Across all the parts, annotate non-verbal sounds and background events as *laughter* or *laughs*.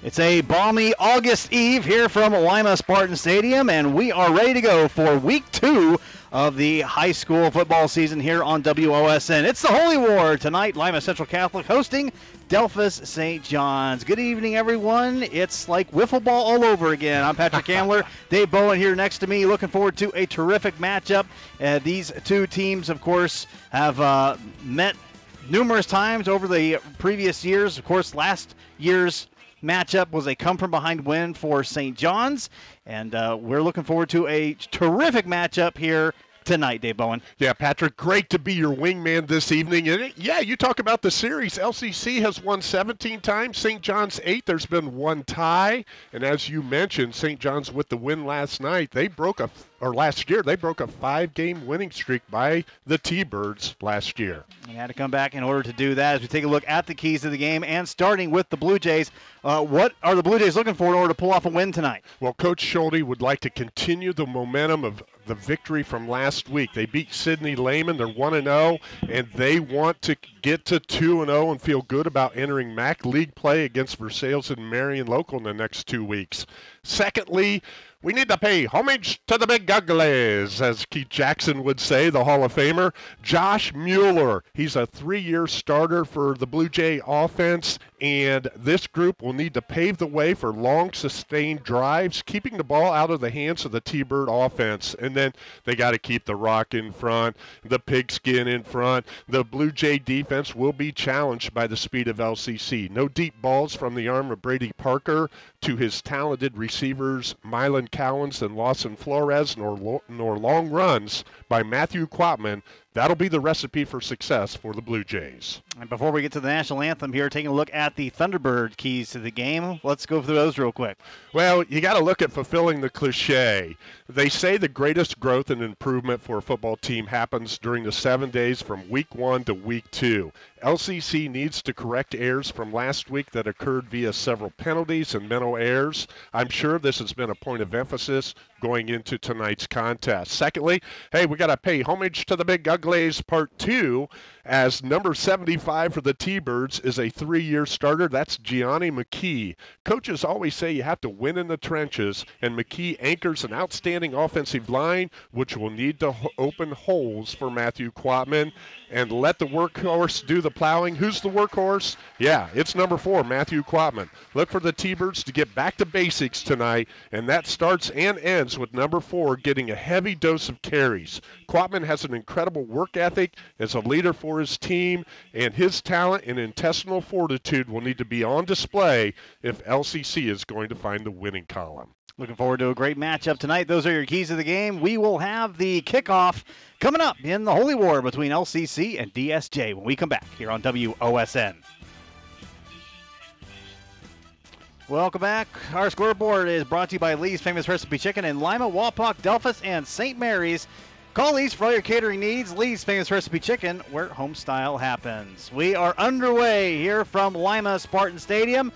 It's a balmy August Eve here from Lima Spartan Stadium, and we are ready to go for week two of the high school football season here on WOSN. It's the Holy War tonight. Lima Central Catholic hosting Delphos St. John's. Good evening, everyone. It's like wiffle ball all over again. I'm Patrick *laughs* Hamler. Dave Bowen here next to me. Looking forward to a terrific matchup. Uh, these two teams, of course, have uh, met numerous times over the previous years. Of course, last year's matchup was a come from behind win for St. John's, and uh, we're looking forward to a terrific matchup here tonight, Dave Bowen. Yeah, Patrick, great to be your wingman this evening. And yeah, you talk about the series. LCC has won 17 times, St. John's 8. There's been one tie. And as you mentioned, St. John's with the win last night, they broke a or last year, they broke a five game winning streak by the T Birds last year. They had to come back in order to do that. As we take a look at the keys of the game and starting with the Blue Jays, uh, what are the Blue Jays looking for in order to pull off a win tonight? Well, Coach Schulte would like to continue the momentum of the victory from last week. They beat Sidney Lehman. They're 1 0, and they want to get to 2 0 and feel good about entering MAC League play against Versailles and Marion Local in the next two weeks. Secondly, we need to pay homage to the big uglies, as Keith Jackson would say, the Hall of Famer. Josh Mueller, he's a three year starter for the Blue Jay offense, and this group will need to pave the way for long, sustained drives, keeping the ball out of the hands of the T Bird offense. And then they got to keep the rock in front, the pigskin in front. The Blue Jay defense will be challenged by the speed of LCC. No deep balls from the arm of Brady Parker to his talented receivers, Milan Cowens and Lawson Flores, nor, nor long runs by Matthew Quatman. That'll be the recipe for success for the Blue Jays. And before we get to the national anthem here, taking a look at the Thunderbird keys to the game, let's go through those real quick. Well, you got to look at fulfilling the cliche. They say the greatest growth and improvement for a football team happens during the seven days from week one to week two. LCC needs to correct errors from last week that occurred via several penalties and mental errors. I'm sure this has been a point of emphasis going into tonight's contest. Secondly, hey, we got to pay homage to the Big Uglies Part 2 as number 75 for the T-Birds is a three-year starter. That's Gianni McKee. Coaches always say you have to win in the trenches, and McKee anchors an outstanding offensive line, which will need to open holes for Matthew Quatman and let the workhorse do the plowing. Who's the workhorse? Yeah, it's number four, Matthew Quatman. Look for the T-Birds to get back to basics tonight, and that starts and ends with number four getting a heavy dose of carries. Quatman has an incredible work ethic as a leader for his team, and his talent and intestinal fortitude will need to be on display if LCC is going to find the winning column. Looking forward to a great matchup tonight. Those are your keys to the game. We will have the kickoff coming up in the Holy War between LCC and DSJ when we come back here on WOSN. Welcome back. Our scoreboard is brought to you by Lee's Famous Recipe Chicken in Lima, Wapak, Delphos, and St. Mary's. Call Lee's for all your catering needs. Lee's Famous Recipe Chicken, where home style happens. We are underway here from Lima Spartan Stadium.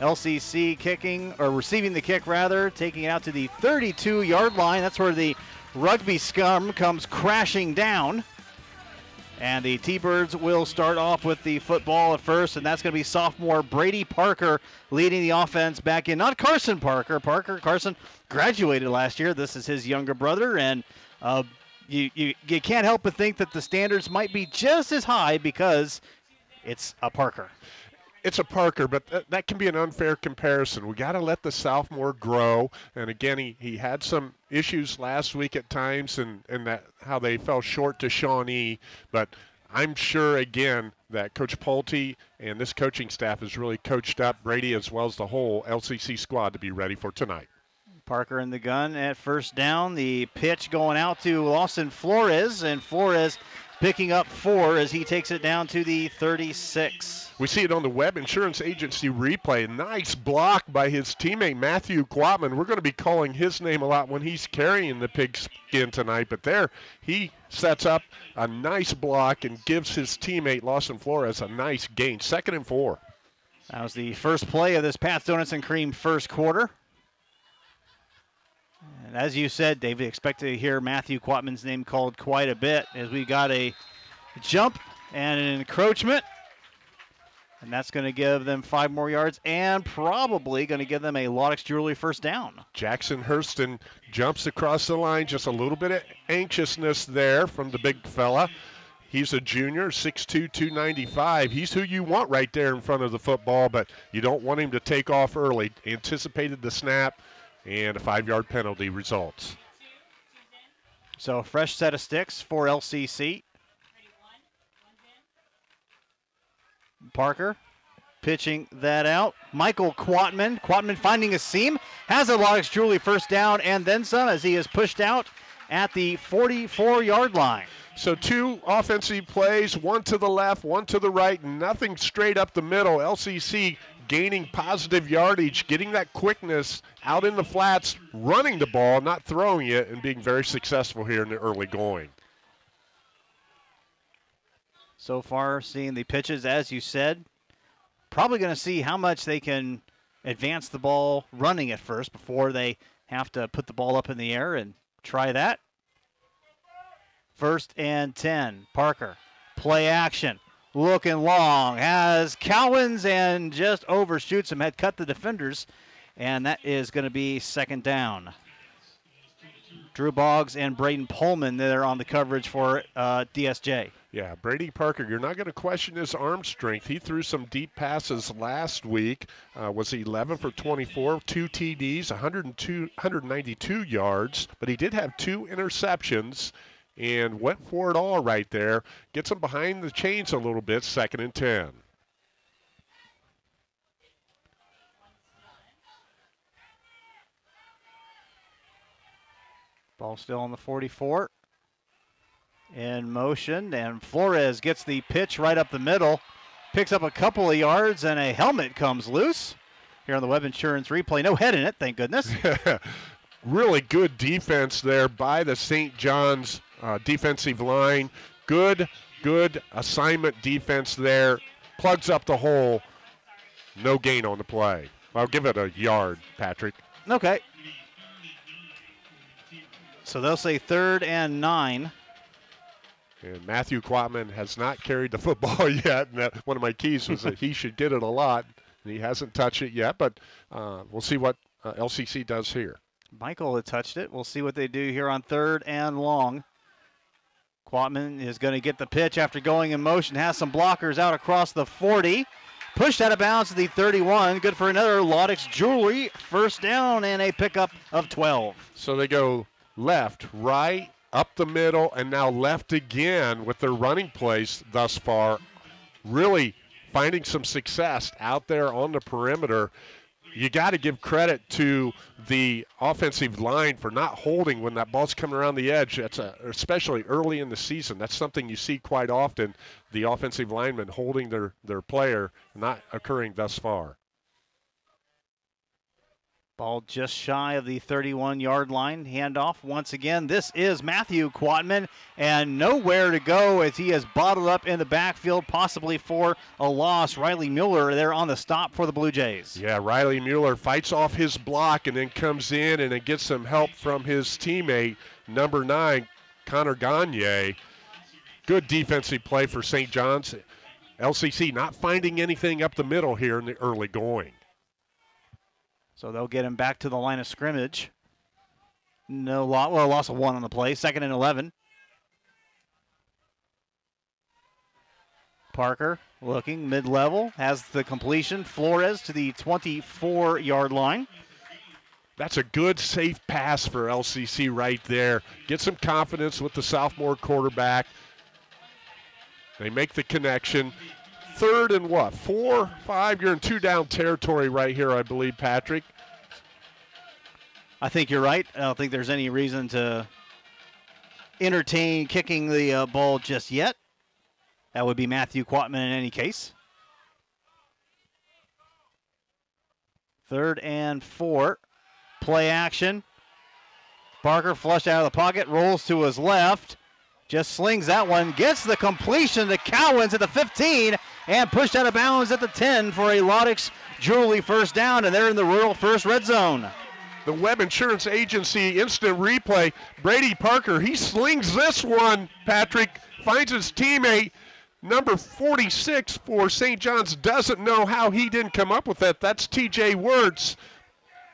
LCC kicking, or receiving the kick rather, taking it out to the 32 yard line. That's where the rugby scrum comes crashing down. And the T Birds will start off with the football at first, and that's going to be sophomore Brady Parker leading the offense back in. Not Carson Parker. Parker, Carson graduated last year. This is his younger brother, and you, you, you can't help but think that the standards might be just as high because it's a Parker it's a Parker, but th- that can be an unfair comparison. We got to let the sophomore grow. And again, he, he had some issues last week at times, and, and that how they fell short to Shawnee. But I'm sure again that Coach Pulte and this coaching staff has really coached up Brady as well as the whole LCC squad to be ready for tonight. Parker in the gun at first down. The pitch going out to Lawson Flores, and Flores picking up four as he takes it down to the 36. We see it on the Webb Insurance Agency replay. Nice block by his teammate Matthew Quatman. We're going to be calling his name a lot when he's carrying the pigskin tonight, but there he sets up a nice block and gives his teammate Lawson Flores a nice gain. Second and four. That was the first play of this Pat's Donuts and Cream first quarter. And as you said, David, expect to hear Matthew Quatman's name called quite a bit as we got a jump and an encroachment. And that's going to give them five more yards and probably going to give them a Laudex Jewelry first down. Jackson Hurston jumps across the line. Just a little bit of anxiousness there from the big fella. He's a junior, 6'2", 295. He's who you want right there in front of the football, but you don't want him to take off early. Anticipated the snap, and a five-yard penalty results. So a fresh set of sticks for LCC. Parker pitching that out. Michael Quatman. Quatman finding a seam. Has a Laudex Jewelry first down and then some as he is pushed out at the 44 yard line. So two offensive plays, one to the left, one to the right, nothing straight up the middle. LCC gaining positive yardage, getting that quickness out in the flats, running the ball, not throwing it, and being very successful here in the early going. So far, seeing the pitches, as you said, probably going to see how much they can advance the ball running at first before they have to put the ball up in the air and try that. First and 10. Parker. Play action. Looking long. Has Cowens and just overshoots him. Had cut the defenders. And that is going to be second down. Drew Boggs and Braden Pullman there on the coverage for uh, DSJ. Yeah, Brady Parker, you're not going to question his arm strength. He threw some deep passes last week. Uh, was 11 for 24, two TDs, 102, 192 yards, but he did have two interceptions and went for it all right there. Gets him behind the chains a little bit, second and 10. Ball still on the 44 in motion, and Flores gets the pitch right up the middle, picks up a couple of yards, and a helmet comes loose. Here on the Webb Insurance replay, no head in it, thank goodness. *laughs* really good defense there by the St. John's uh, defensive line. Good, good assignment defense there. Plugs up the hole. No gain on the play. I'll give it a yard, Patrick. Okay. So they'll say third and nine. And Matthew Quatman has not carried the football *laughs* yet. And one of my keys was that he should get it a lot. And he hasn't touched it yet, but uh, we'll see what uh, LCC does here. Michael had touched it. We'll see what they do here on third and long. Quatman is going to get the pitch after going in motion, has some blockers out across the 40. Pushed out of bounds to the 31. Good for another Laudex Jewelry. First down and a pickup of 12. So they go left, right, up the middle, and now left again with their running plays thus far. Really finding some success out there on the perimeter. You got to give credit to the offensive line for not holding when that ball's coming around the edge. That's a, especially early in the season. That's something you see quite often. The offensive linemen holding their, their player, not occurring thus far. Ball just shy of the 31 yard line. Handoff once again. This is Matthew Quatman, and nowhere to go as he is bottled up in the backfield, possibly for a loss. Riley Mueller there on the stop for the Blue Jays. Yeah, Riley Mueller fights off his block and then comes in and then gets some help from his teammate, number nine, Connor Gagne. Good defensive play for St. John's. LCC not finding anything up the middle here in the early going. So they'll get him back to the line of scrimmage. No loss, well, loss of one on the play. Second and 11. Parker looking mid level, has the completion. Flores to the 24 yard line. That's a good, safe pass for LCC right there. Get some confidence with the sophomore quarterback. They make the connection third and what? Four, five? You're in two down territory right here, I believe, Patrick. I think you're right. I don't think there's any reason to entertain kicking the uh, ball just yet. That would be Matthew Quatman in any case. Third and four. Play action. Parker flushed out of the pocket, rolls to his left. Just slings that one, gets the completion to Cowens at the 15, and pushed out of bounds at the 10 for a Laudex Jewelry first down, and they're in the rural first red zone. The Webb Insurance Agency instant replay. Brady Parker, he slings this one, Patrick, finds his teammate, Number 46 for St. John's doesn't know how he didn't come up with that. That's TJ Wirtz.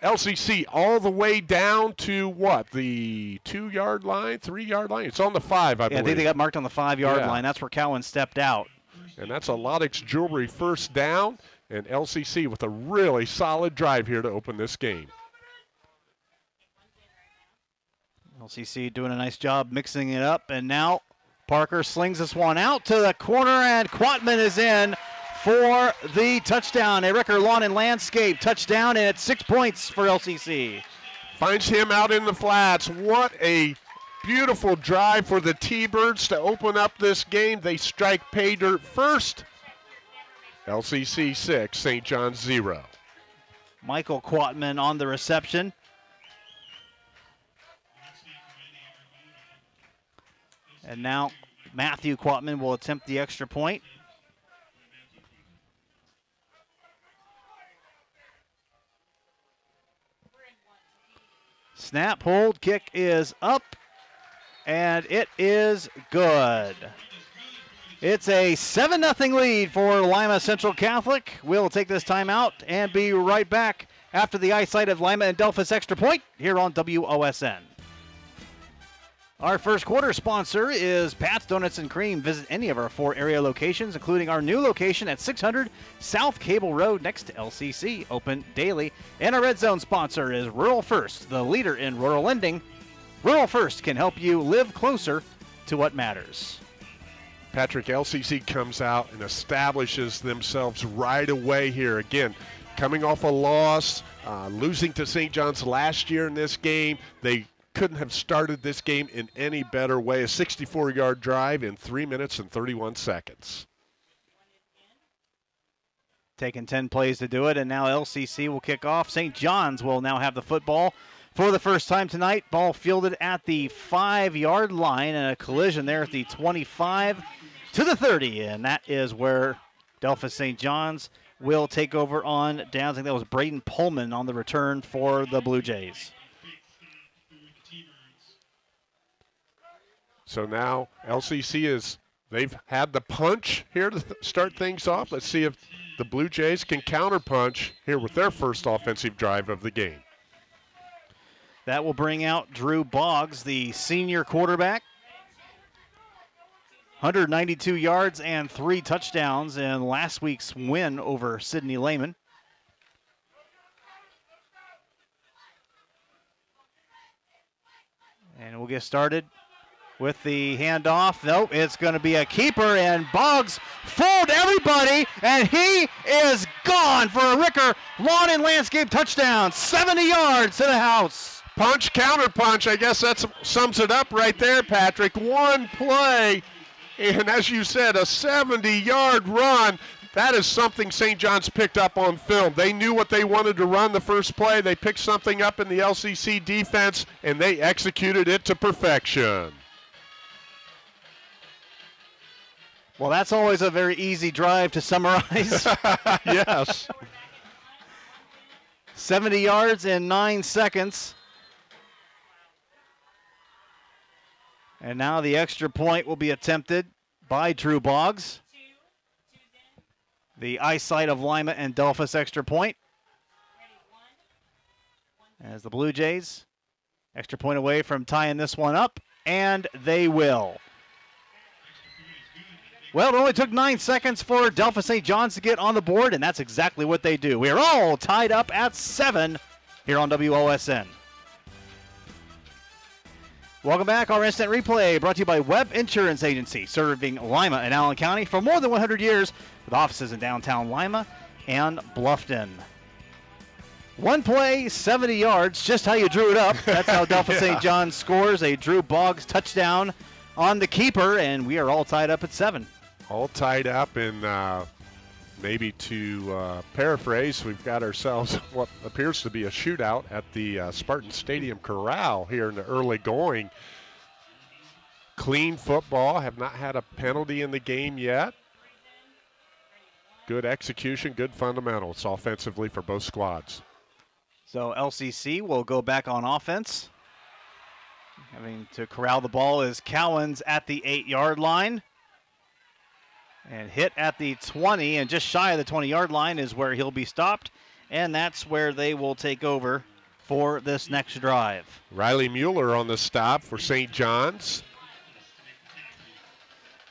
LCC all the way down to what? The two yard line, three yard line? It's on the five, I yeah, believe. I think they got marked on the five yard Yeah. line. That's where Cowens stepped out. And that's a Lodex Jewelry first down. And LCC with a really solid drive here to open this game. LCC doing a nice job mixing it up. And now Parker slings this one out to the corner, and Quatman is in for the touchdown. A Ricker Lawn and Landscape touchdown, and it's six points for LCC. Finds him out in the flats. What a beautiful drive for the T-Birds to open up this game. They strike pay dirt first. LCC 6, St. John's 0. Michael Quatman on the reception. And now Matthew Quatman will attempt the extra point. Snap, hold, kick is up, and it is good. It's a 7 0 lead for Lima Central Catholic. We'll take this time out and be right back after the eyesight of Lima and Delphos extra point here on WOSN. Our first quarter sponsor is Pat's Donuts and Cream. Visit any of our four area locations, including our new location at 600 South Cable Road next to LCC, open daily. And our red zone sponsor is Rural First, the leader in rural lending. Rural First can help you live closer to what matters. Patrick LCC comes out and establishes themselves right away here. Again, coming off a loss, uh, losing to St. John's last year in this game. They couldn't have started this game in any better way. A 64 yard drive in 3 minutes and 31 seconds. Taking 10 plays to do it, and now LCC will kick off. St. John's will now have the football for the first time tonight. Ball fielded at the five yard line, and a collision there at the 25 to the 30, and that is where Delphos St. John's will take over on down. I think that was Braden Pullman on the return for the Blue Jays. So now LCC is they've had the punch here to th- start things off. Let's see if the Blue Jays can counterpunch here with their first offensive drive of the game. That will bring out Drew Boggs, the senior quarterback. 192 yards and three touchdowns in last week's win over Sidney Lehman. And we'll get started with the handoff. Nope, it's going to be a keeper, and Boggs fooled everybody, and he is gone for a Ricker lawn and landscape touchdown. 70 yards to the house. Punch, counter punch. I guess that sums it up right there, Patrick. One play, and as you said, a 70 yard run. That is something St. John's picked up on film. They knew what they wanted to run the first play. They picked something up in the LCC defense, and they executed it to perfection. Well, that's always a very easy drive to summarize. *laughs* yes. *laughs* 70 yards in nine seconds. And now the extra point will be attempted by Drew Boggs. The eyesight of Lima and Delphos extra point. As the Blue Jays, extra point away from tying this one up, and they will. Well, it only took nine seconds for Delphos St. John's to get on the board, and that's exactly what they do. We are all tied up at seven here on WOSN. Welcome back. Our instant replay brought to you by Webb Insurance Agency, serving Lima and Allen County for more than 100 years with offices in downtown Lima and Bluffton. One play, 70 yards, just how you drew it up. That's how *laughs* Delphos Yeah. St. John scores a Drew Boggs touchdown on the keeper, and we are all tied up at seven. all tied up and uh, maybe to uh, paraphrase we've got ourselves *laughs* what appears to be a shootout at the uh, spartan stadium corral here in the early going clean football have not had a penalty in the game yet good execution good fundamentals offensively for both squads So LCC will go back on offense. Having to corral the ball is Cowens at the eight yard line. And hit at the 20 and just shy of the 20 yard line is where he'll be stopped and that's where they will take over for this next drive. Riley Mueller on the stop for St. John's.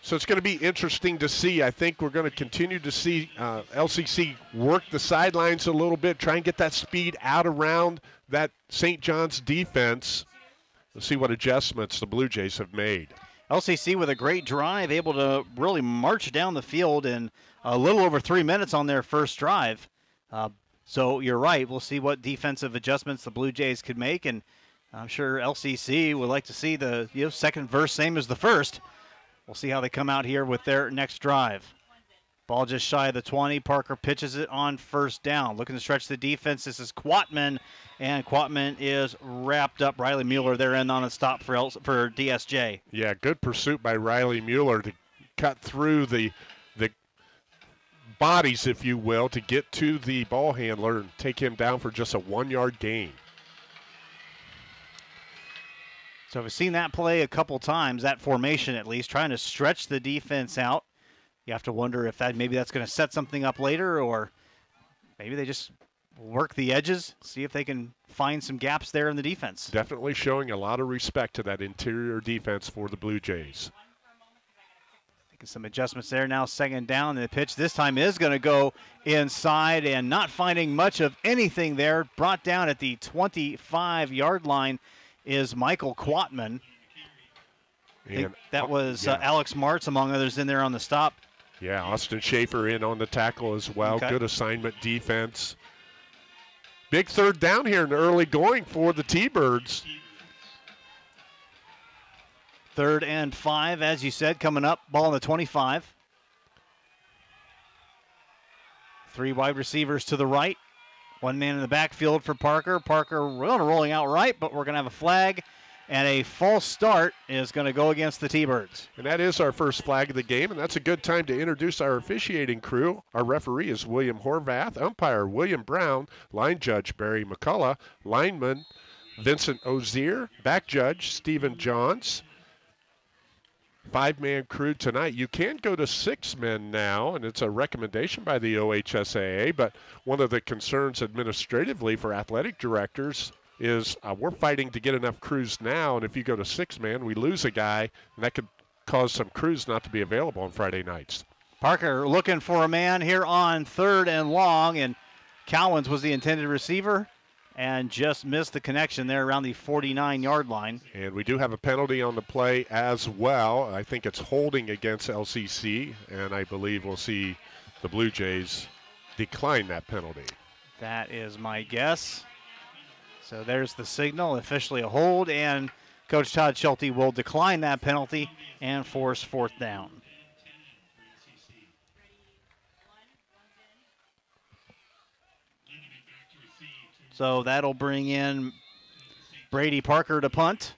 So it's going to be interesting to see. I think we're going to continue to see uh, LCC work the sidelines a little bit, try and get that speed out around that St. John's defense. Let's see what adjustments the Blue Jays have made. LCC with a great drive, able to really march down the field in a little over three minutes on their first drive. Uh, so you're right. We'll see what defensive adjustments the Blue Jays could make, and I'm sure LCC would like to see the you know, second verse same as the first. We'll see how they come out here with their next drive. Ball just shy of the 20. Parker pitches it on first down. Looking to stretch the defense. This is Quatman, and Quatman is wrapped up. Riley Mueller there in on a stop for El- for DSJ. Yeah, good pursuit by Riley Mueller to cut through the the bodies, if you will, to get to the ball handler and take him down for just a one yard gain. So we've seen that play a couple times, that formation at least, trying to stretch the defense out. You have to wonder if that maybe that's going to set something up later, or maybe they just work the edges, see if they can find some gaps there in the defense. Definitely showing a lot of respect to that interior defense for the Blue Jays. Making some adjustments there now, second down. The pitch this time is going to go inside and not finding much of anything there. Brought down at the 25 yard line is Michael Quatman. That was uh, yeah. uh, Alex Martz, among others, in there on the stop. Yeah, Austin Schaefer in on the tackle as well. Okay. Good assignment defense. Big third down here in the early going for the T-Birds. Third and five, as you said, coming up. Ball in the 25. Three wide receivers to the right. One man in the backfield for Parker. Parker rolling out right, but we're going to have a flag. And a false start is going to go against the T Birds. And that is our first flag of the game, and that's a good time to introduce our officiating crew. Our referee is William Horvath, umpire William Brown, line judge Barry McCullough, lineman Vincent Ozier, back judge Stephen Johns. Five man crew tonight. You can go to six men now, and it's a recommendation by the OHSAA. But one of the concerns administratively for athletic directors is uh, we're fighting to get enough crews now, and if you go to six man, we lose a guy, and that could cause some crews not to be available on Friday nights. Parker looking for a man here on third and long, and Cowens was the intended receiver and just missed the connection there around the 49 yard line. And we do have a penalty on the play as well. I think it's holding against LCC, and I believe we'll see the Blue Jays decline that penalty. That is my guess. So there's the signal, officially a hold, and Coach Todd Schulte will decline that penalty and force fourth down. So that'll bring in Brady Parker to punt.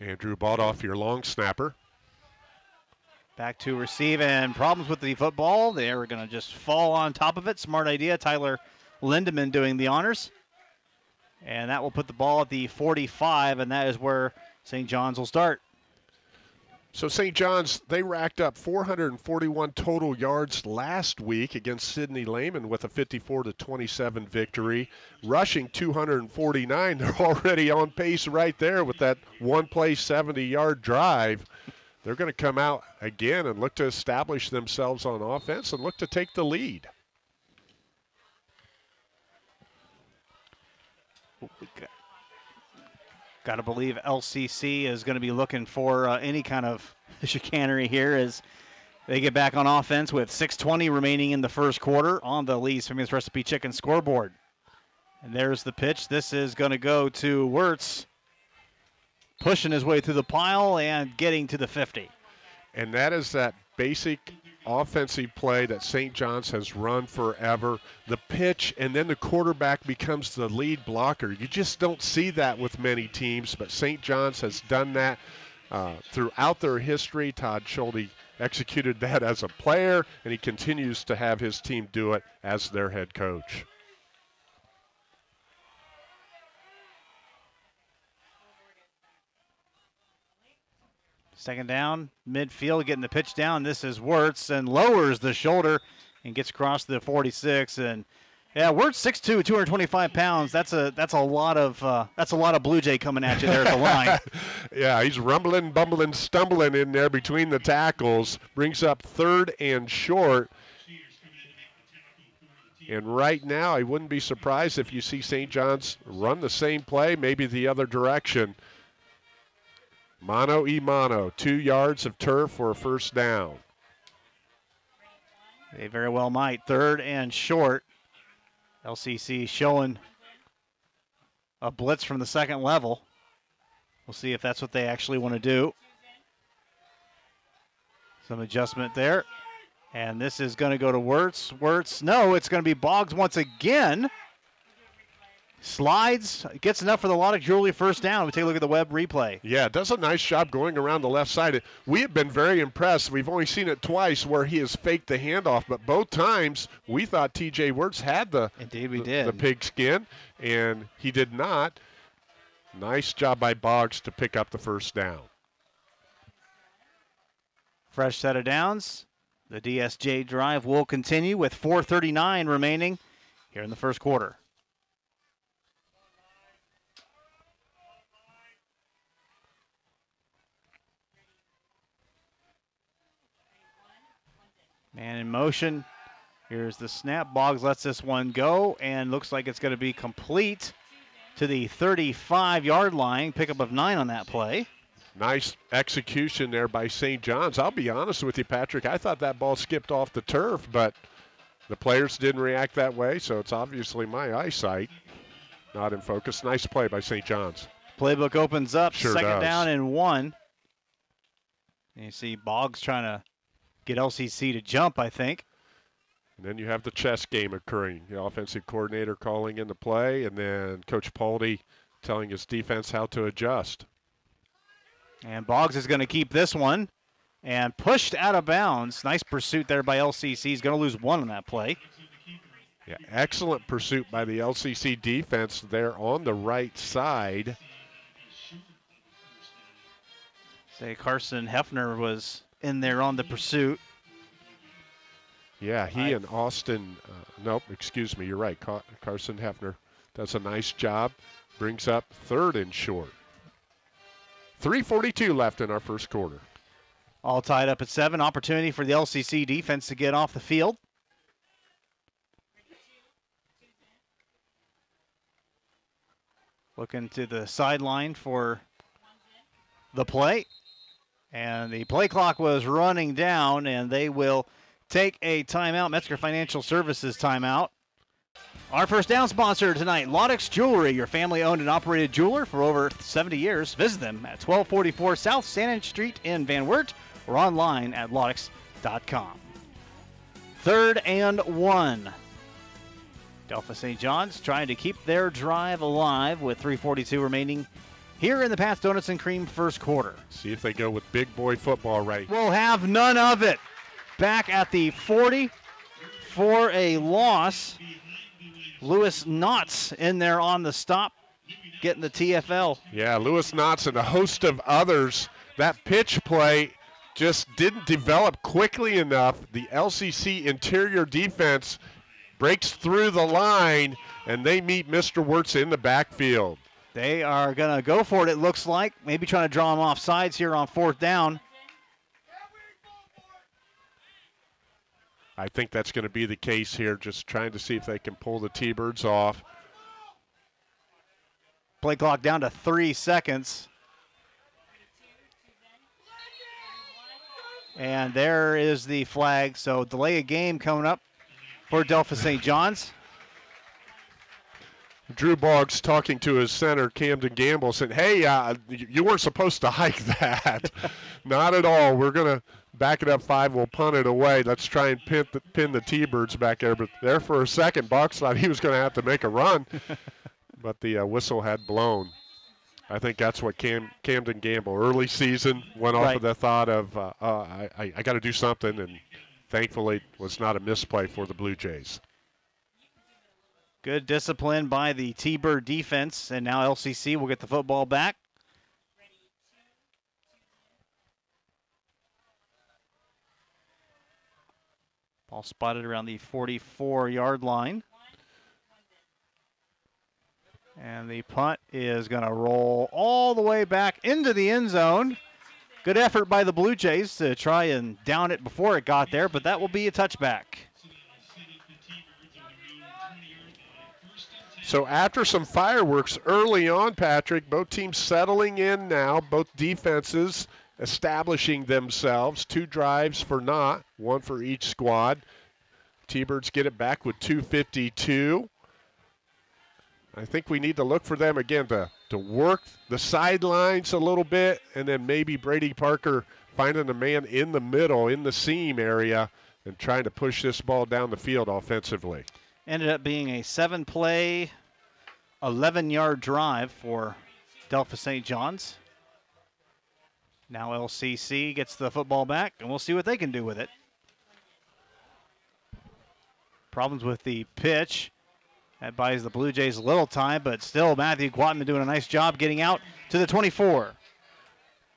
Andrew bought off your long snapper. Back to receive and problems with the football. They are going to just fall on top of it. Smart idea. Tyler Lindeman doing the honors. And that will put the ball at the 45, and that is where St. John's will start. So St. John's, they racked up 441 total yards last week against Sidney Lehman with a 54 to 27 victory. Rushing 249, *laughs* they're already on pace right there with that one play 70 yard drive. They're going to come out again and look to establish themselves on offense and look to take the lead. Got to believe LCC is going to be looking for uh, any kind of *laughs* chicanery here as they get back on offense with 6:20 remaining in the first quarter on the Lee's Famous Recipe Chicken scoreboard. And there's the pitch. This is going to go to Wirtz, pushing his way through the pile and getting to the 50. And that is that basic offensive play that St. John's has run forever. The pitch and then the quarterback becomes the lead blocker. You just don't see that with many teams, but St. John's has done that uh, throughout their history. Todd Schulte executed *laughs* that as a player, and he continues to have his team do it as their head coach. Second down, midfield, getting the pitch down. This is Wirtz and lowers the shoulder and gets across the 46. And yeah, Wirtz 6'2", 225 pounds. That's a that's a lot of uh, that's a lot of Blue Jay coming at you there at the line. *laughs* yeah, he's rumbling, bumbling, stumbling in there between the tackles. Brings up third and short. And right now, I wouldn't be surprised if you see St. John's run the same play, maybe the other direction. Mono e mono, two yards of turf for a first down. They very well might. Third and short. LCC showing a blitz from the second level. We'll see if that's what they actually want to do. Some adjustment there. And this is going to go to Wirtz. Wirtz, no, it's going to be Boggs once again. Slides, gets enough for the Lottick Jewelry first down. We take a look at the web replay. Yeah, does a nice job going around the left side. We have been very impressed. We've only seen it twice where he has faked the handoff, but both times we thought TJ Wirtz had the Indeed we the, did. the pigskin, and he did not. Nice job by Boggs to pick up the first down. Fresh set of downs. The DSJ drive will continue with 4.39 remaining here in the first quarter. Man in motion. Here's the snap. Boggs lets this one go and looks like it's going to be complete to the 35 yard line. Pickup of nine on that play. Nice execution there by St. John's. I'll be honest with you, Patrick. I thought that ball skipped off the turf, but the players didn't react that way, so it's obviously my eyesight not in focus. Nice play by St. John's. Playbook opens up. Sure second does. down and one. And you see Boggs trying to get LCC to jump, I think. And then you have the chess game occurring. The offensive coordinator calling in the play, and then Coach Paldy telling his defense how to adjust. And Boggs is going to keep this one and pushed out of bounds. Nice pursuit there by LCC. He's going to lose one on that play. Yeah, excellent pursuit by the LCC defense there on the right side. Say Carson Hefner was in there on the pursuit. Yeah, he I- and Austin. Uh, nope, excuse me. You're right. Ca- Carson Hefner does a nice job. Brings up third and short. 3:42 left in our first quarter. All tied up at seven. Opportunity for the LCC defense to get off the field. Looking to the sideline for the play. And the play clock was running down, and they will take a timeout. Metzger Financial Services timeout. Our first down sponsor tonight, Lodex Jewelry, your family owned and operated jeweler for over 70 years. Visit them at 1244 South Sandage Street in Van Wert or online at lodex.com. Third and one. Delphi St. John's trying to keep their drive alive with 342 remaining here in the Pats Donuts and Cream first quarter. See if they go with big boy football right. We'll have none of it. Back at the 40 for a loss. Lewis Knotts in there on the stop, getting the TFL. Yeah, Lewis Knotts and a host of others. That pitch play just didn't develop quickly enough. The LCC interior defense breaks through the line, and they meet Mr. Wirtz in the backfield. They are going to go for it, it looks like. Maybe trying to draw them off sides here on fourth down. I think that's going to be the case here, just trying to see if they can pull the T-Birds off. Play clock down to three seconds. And there is the flag. So delay a game coming up for Delphi St. John's. Drew Boggs talking to his center, Camden Gamble, said, "Hey, uh, you weren't supposed to *laughs* hike that. *laughs* Not at all. We're gonna back it up five. We'll punt it away. Let's try and pin the, pin the T-Birds back there." But there for a second, Boggs thought he was going to have to make a run, *laughs* but the uh, whistle had blown. I think that's what Cam, Camden Gamble, early season, went off Right. with the thought of, uh, uh, I, I, I got to do something, and thankfully it was not a misplay for the Blue Jays. Good discipline by the T-Bird defense, and now LCC will get the football back. Ball spotted around the 44-yard line. And the punt is going to roll all the way back into the end zone. Good effort by the Blue Jays to try and down it before it got there, but that will be a touchback. So after some fireworks early on, Patrick, both teams settling in now, both defenses establishing themselves. Two drives for not, one for each squad. T-Birds get it back with 252. I think we need to look for them again to, to work the sidelines a little bit, and then maybe Brady Parker finding a man in the middle, in the seam area, and trying to push this ball down the field offensively. Ended up being a seven play, 11 yard drive for Delphi St. John's. Now LCC gets the football back, and we'll see what they can do with it. Problems with the pitch. That buys the Blue Jays a little time, but still Matthew Quatman doing a nice job getting out to the 24.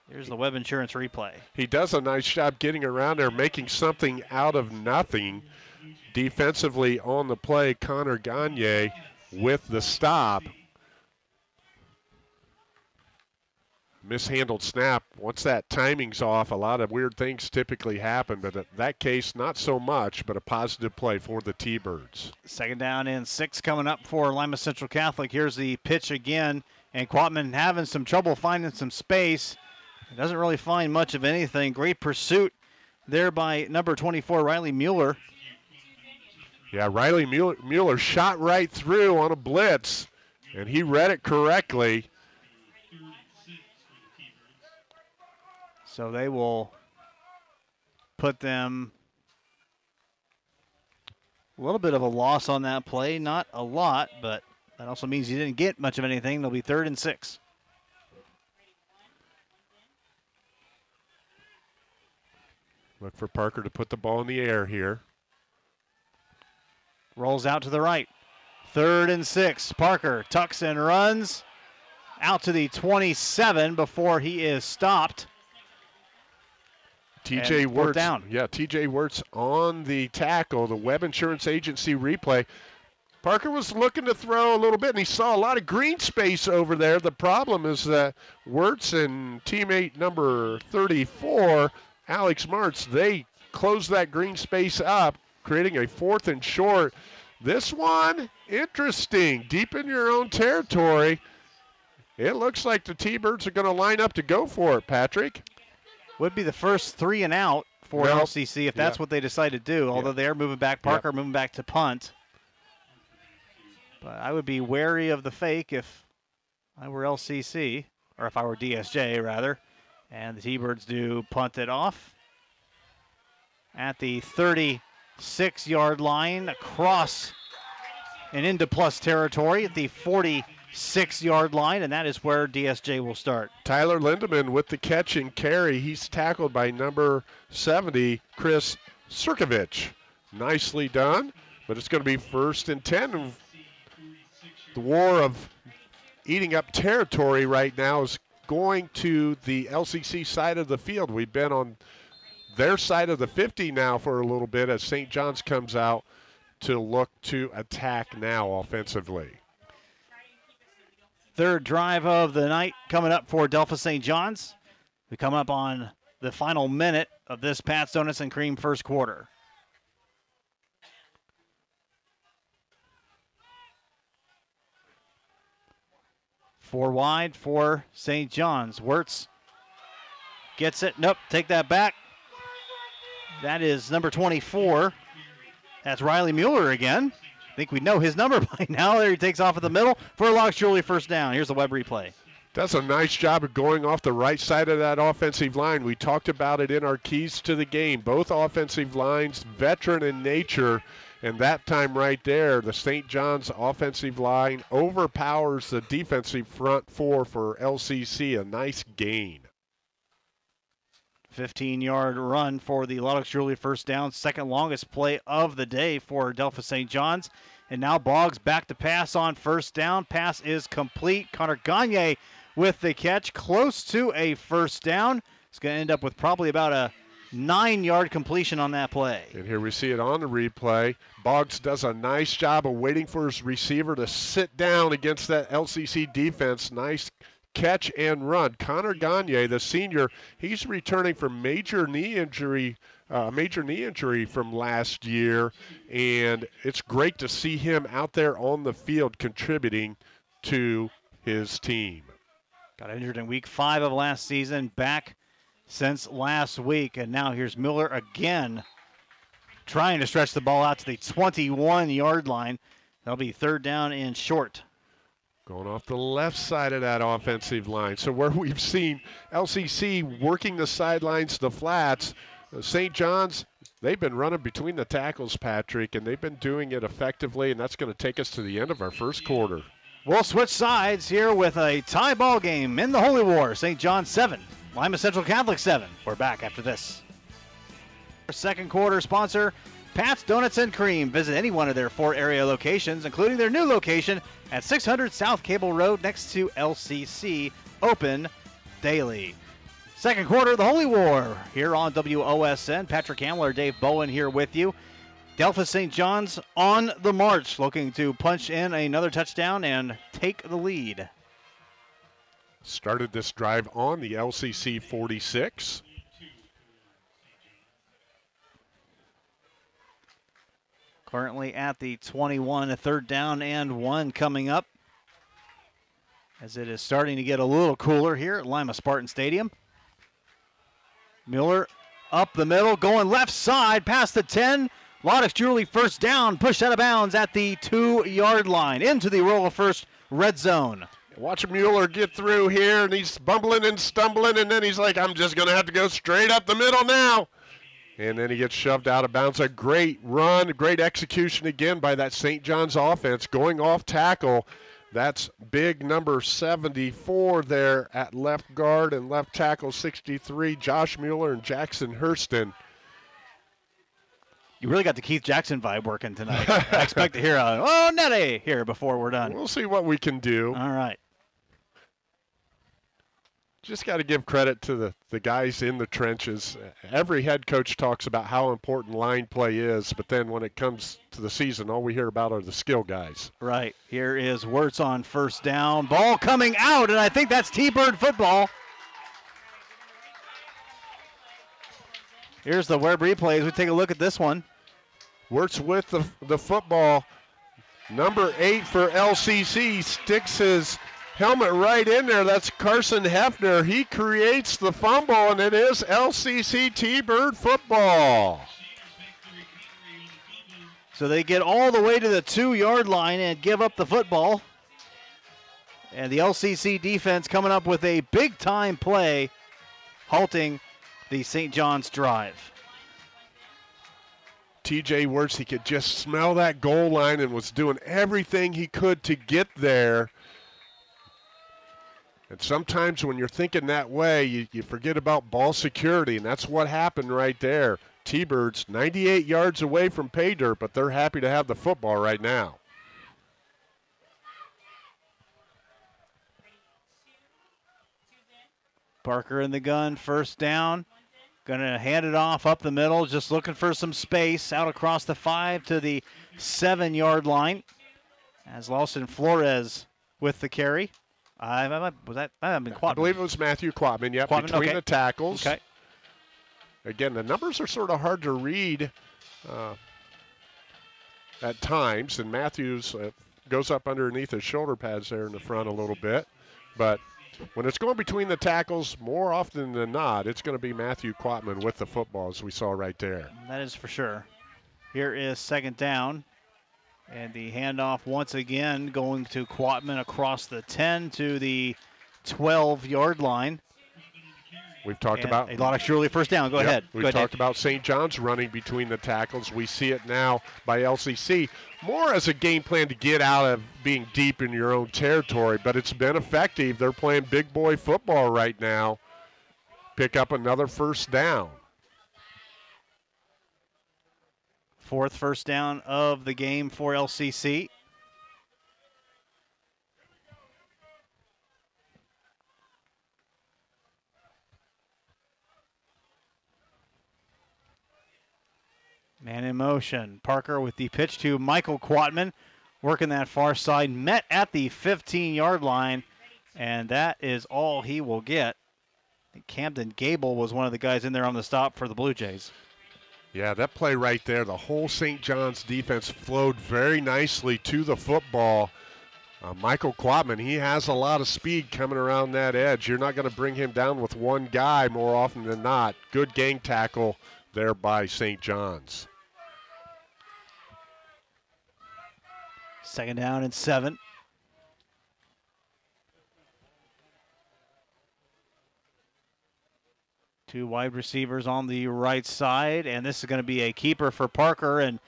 Here's the Webb Insurance replay. He does a nice job getting around there, making something out of nothing. Defensively on the play, Connor Gagne with the stop. mishandled snap. Once that timing's off, a lot of weird things typically happen, but that case, not so much, but a positive play for the T Birds. Second down and six coming up for Lima Central Catholic. Here's the pitch again, and Quatman having some trouble finding some space. Doesn't really find much of anything. Great pursuit there by number 24, Riley Mueller. Yeah, Riley Mueller, Mueller shot right through on a blitz, and he read it correctly So they will put them a little bit of a loss on that play. Not a lot, but that also means you didn't get much of anything. They'll be third and six. Look for Parker to put the ball in the air here. Rolls out to the right. Third and six. Parker tucks and runs out to the 27 before he is stopped. TJ Wirtz down. Yeah, TJ Wirtz on the tackle, the Webb Insurance Agency replay. Parker was looking to throw a little bit, and he saw a lot of green space over there. The problem is that Wirtz and teammate number 34, Alex Martz, they closed that green space up, creating a fourth and short. This one, interesting, deep in your own territory. It looks like the T-Birds are going to line up to go for it, Patrick would be the first three and out for LCC if that's yeah. what they decide to do. Although yeah. they are moving back, Parker yep. moving back to punt. But I would be wary of the fake if I were LCC, or if I were DSJ rather. And the T-Birds do punt it off at the 36 yard line across and into plus territory at the 46 yard line, and that is where DSJ will start. Tyler Lindeman with the catch and carry. He's tackled by number 70, Chris Sirkovich. Nicely done, but it's going to be first and 10. The war of eating up territory right now is going to the LCC side of the field. We've been on their side of the 50 now for a little bit as St. John's comes out to look to attack now offensively. Third drive of the night coming up for Delphos St. John's. We come up on the final minute of this Pat's Donuts and Cream first quarter. Four wide for St. John's. Wirtz gets it. Nope, take that back. That is number 24. That's Riley Mueller again. I think we know his number *laughs* by now. There he takes off at the middle for a Lox Jewelry first down. Here's the web replay. Does a nice job of going off the right side of that offensive line. We talked about it in our keys to the game. Both offensive lines, veteran in nature, and that time right there, the St. John's offensive line overpowers the defensive front four for LCC. A nice gain. 15 yard run for the Luddox Julie first down, second longest play of the day for Delphos St. John's. And now Boggs back to pass on first down. Pass is complete. Connor Gagne with the catch, close to a first down. It's going to end up with probably about a nine yard completion on that play. And here we see it on the replay. Boggs does a nice job of waiting for his receiver to sit down against that LCC defense. Nice catch and run. Connor Gagne, the senior, he's returning from major knee injury, uh, major knee injury from last year, and it's great to see him out there on the field contributing to his team. Got injured in week five of last season, back since last week, and now here's Miller again trying to stretch the ball out to the 21 yard line. That'll be third down and short. Going off the left side of that offensive line. So, where *laughs* we've seen LCC working the sidelines, the flats, uh, St. John's, they've been running between the tackles, Patrick, and they've been doing it effectively, and that's going to take us to the end of our first quarter. We'll switch sides here with a tie ball game in the Holy War. St. John 7, Lima Central Catholic 7. We're back after this. Our second quarter sponsor, Pat's Donuts and Kreme. Visit any one of their four area locations, including their new location at 600 South Cable Road next to LCC, open daily. Second quarter, the Holy War here on WOSN. Patrick Hamler, Dave Bowen here with you. Delphos St. John's on the march, looking to punch in another touchdown and take the lead. Started this drive on the LCC 46. Currently at the 21, a third down and one coming up. As it is starting to get a little cooler here at Lima Spartan Stadium. Miller up the middle, going left side past the 10. Loddix Julie first down, pushed out of bounds at the two yard line into the roll of first red zone. Watch Mueller get through here, and he's bumbling and stumbling, and then he's like, I'm just going to have to go straight up the middle now. And then he gets shoved out of bounds. A great run, great execution again by that St. John's offense going off tackle. That's big number 74 there at left guard and left tackle 63, Josh Mueller and Jackson Hurston. You really got the Keith Jackson vibe working tonight. I expect to hear a, oh, Nellie here before we're done. We'll see what we can do. All right. Just got to give credit to the, the guys in the trenches. Every head coach talks about how important line play is, but then when it comes to the season, all we hear about are the skill guys. Right. Here is Wirtz on first down. Ball coming out, and I think that's T Bird football. Here's the Webb replay as we take a look at this one. Wirtz with the, the football. Number eight for LCC sticks his helmet right in there. That's Carson Hefner. He creates the fumble, and it is LCC T-Bird football. So they get all the way to the two-yard line and give up the football. And the LCC defense coming up with a big-time play, halting the St. John's drive. TJ Wirtz, he could just smell that goal line and was doing everything he could to get there. And sometimes when you're thinking that way, you, you forget about ball security, and that's what happened right there. T-Birds 98 yards away from pay dirt, but they're happy to have the football right now. Parker in the gun, first down. Gonna hand it off up the middle, just looking for some space out across the five to the seven yard line. As Lawson Flores with the carry. I, I, was that I been I believe it was Matthew Quatman. Yep, between okay. the tackles. Okay. Again, the numbers are sort of hard to read uh, at times, and Matthews uh, goes up underneath his shoulder pads there in the front a little bit. But when it's going between the tackles, more often than not, it's going to be Matthew Quatman with the football, as we saw right there. That is for sure. Here is second down. And the handoff once again going to Quatman across the 10 to the 12 yard line. We've talked And about a lot of surely first down. Go Yep, ahead. We've Go talked Dave. about St. John's running between the tackles. We see it now by LCC more as a game plan to get out of being deep in your own territory, but it's been effective. They're playing big boy football right now. Pick up another first down. Fourth first down of the game for LCC. Man in motion. Parker with the pitch to Michael Quatman, working that far side, met at the 15 yard line, and that is all he will get. Camden Gable was one of the guys in there on the stop for the Blue Jays. Yeah, that play right there, the whole St. John's defense flowed very nicely to the football. Uh, Michael Quatman, he has a lot of speed coming around that edge. You're not going to bring him down with one guy more often than not. Good gang tackle there by St. John's. Second down and seven. Two wide receivers on the right side, and this is going to be a keeper for Parker, and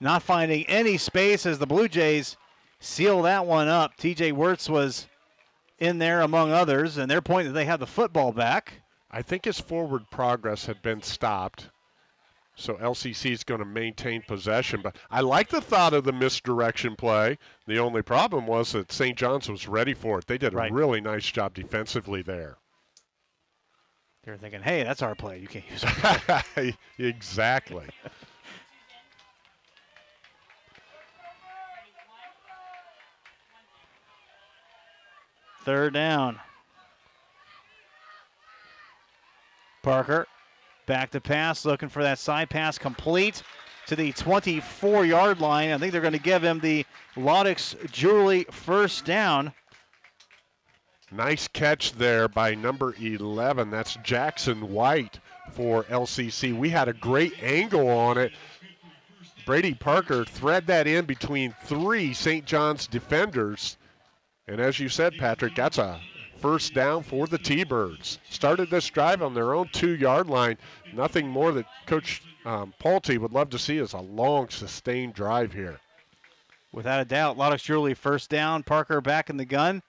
not finding any space as the Blue Jays seal that one up. TJ Wirtz was in there among others, and their point that they have the football back. I think his forward progress had been stopped. So LCC is going to maintain possession. But I like the thought of the misdirection play. The only problem was that St. John's was ready for it. They did a Right. really nice job defensively there. They're thinking, hey, that's our play. You can't use it. *laughs* exactly. Third down. Parker back to pass, looking for that side pass complete to the 24 yard line. I think they're going to give him the Loddix Julie first down. Nice catch there by number 11. That's Jackson White for LCC. We had a great angle on it. Brady Parker thread that in between three St. John's defenders. And as you said, Patrick, that's a first down for the T-Birds. Started this drive on their own two-yard line. Nothing more that Coach um, Paulty would love to see is a long, sustained drive here. Without a doubt, Loddix Julie first down. Parker back in the gun,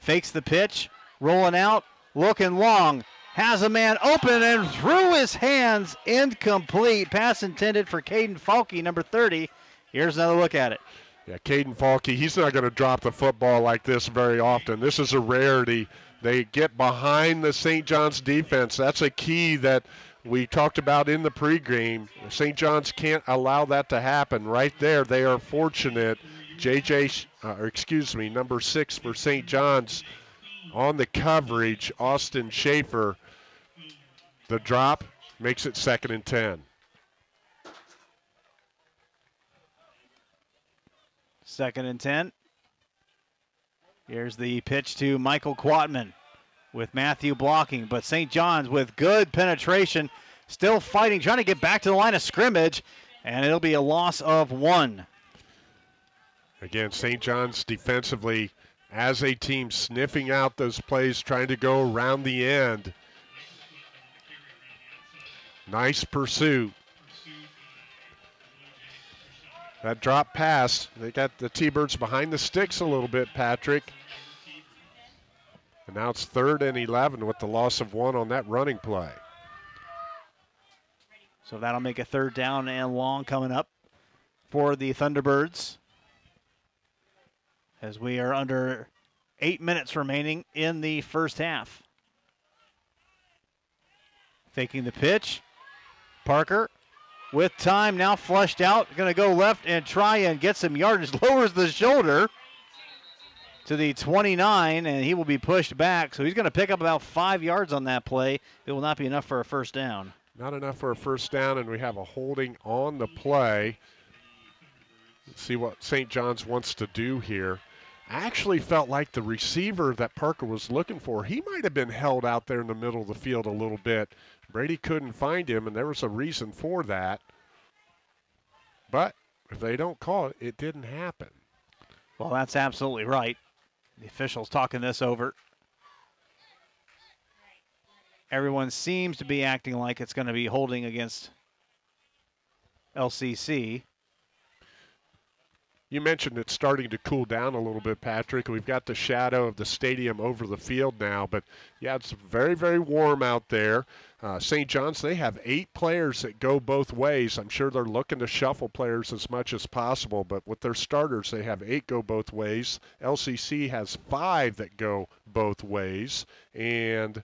fakes the pitch, rolling out, looking long, has a man open and through his hands, incomplete. Pass intended for Caden Falke, number 30. Here's another look at it. Yeah, Caden Falke, he's not going to drop the football like this very often. This is a rarity. They get behind the St. John's defense. That's a key that we talked about in the pregame. St. John's can't allow that to happen. Right there, they are fortunate. JJ, uh, or excuse me, number six for St. John's on the coverage, Austin Schaefer. The drop makes it second and 10. Second and 10. Here's the pitch to Michael Quatman with Matthew blocking, but St. John's with good penetration, still fighting, trying to get back to the line of scrimmage, and it'll be a loss of one. Again, St. John's defensively as a team sniffing out those plays, trying to go around the end. Nice pursuit. That drop pass, they got the T-Birds behind the sticks a little bit, Patrick. And now it's third and 11 with the loss of one on that running play. So that'll make a third down and long coming up for the Thunderbirds. As we are under eight minutes remaining in the first half. Faking the pitch. Parker with time now flushed out. Going to go left and try and get some yardage. *laughs* Lowers the shoulder to the 29, and he will be pushed back. So he's going to pick up about five yards on that play. It will not be enough for a first down. Not enough for a first down, and we have a holding on the play. Let's see what St. John's wants to do here. Actually felt like the receiver that Parker was looking for, he might have been held out there in the middle of the field a little bit. Brady couldn't find him, and there was a reason for that. But if they don't call it, it didn't happen. Well, that's absolutely right. The officials talking this over. Everyone seems to be acting like it's going to be holding against LCC. You mentioned it's starting to cool down a little bit, Patrick. We've got the shadow of the stadium over the field now, but yeah, it's very, very warm out there. Uh, St. John's, they have eight players that go both ways. I'm sure they're looking to shuffle players as much as possible, but with their starters, they have eight go both ways. LCC has five that go both ways, and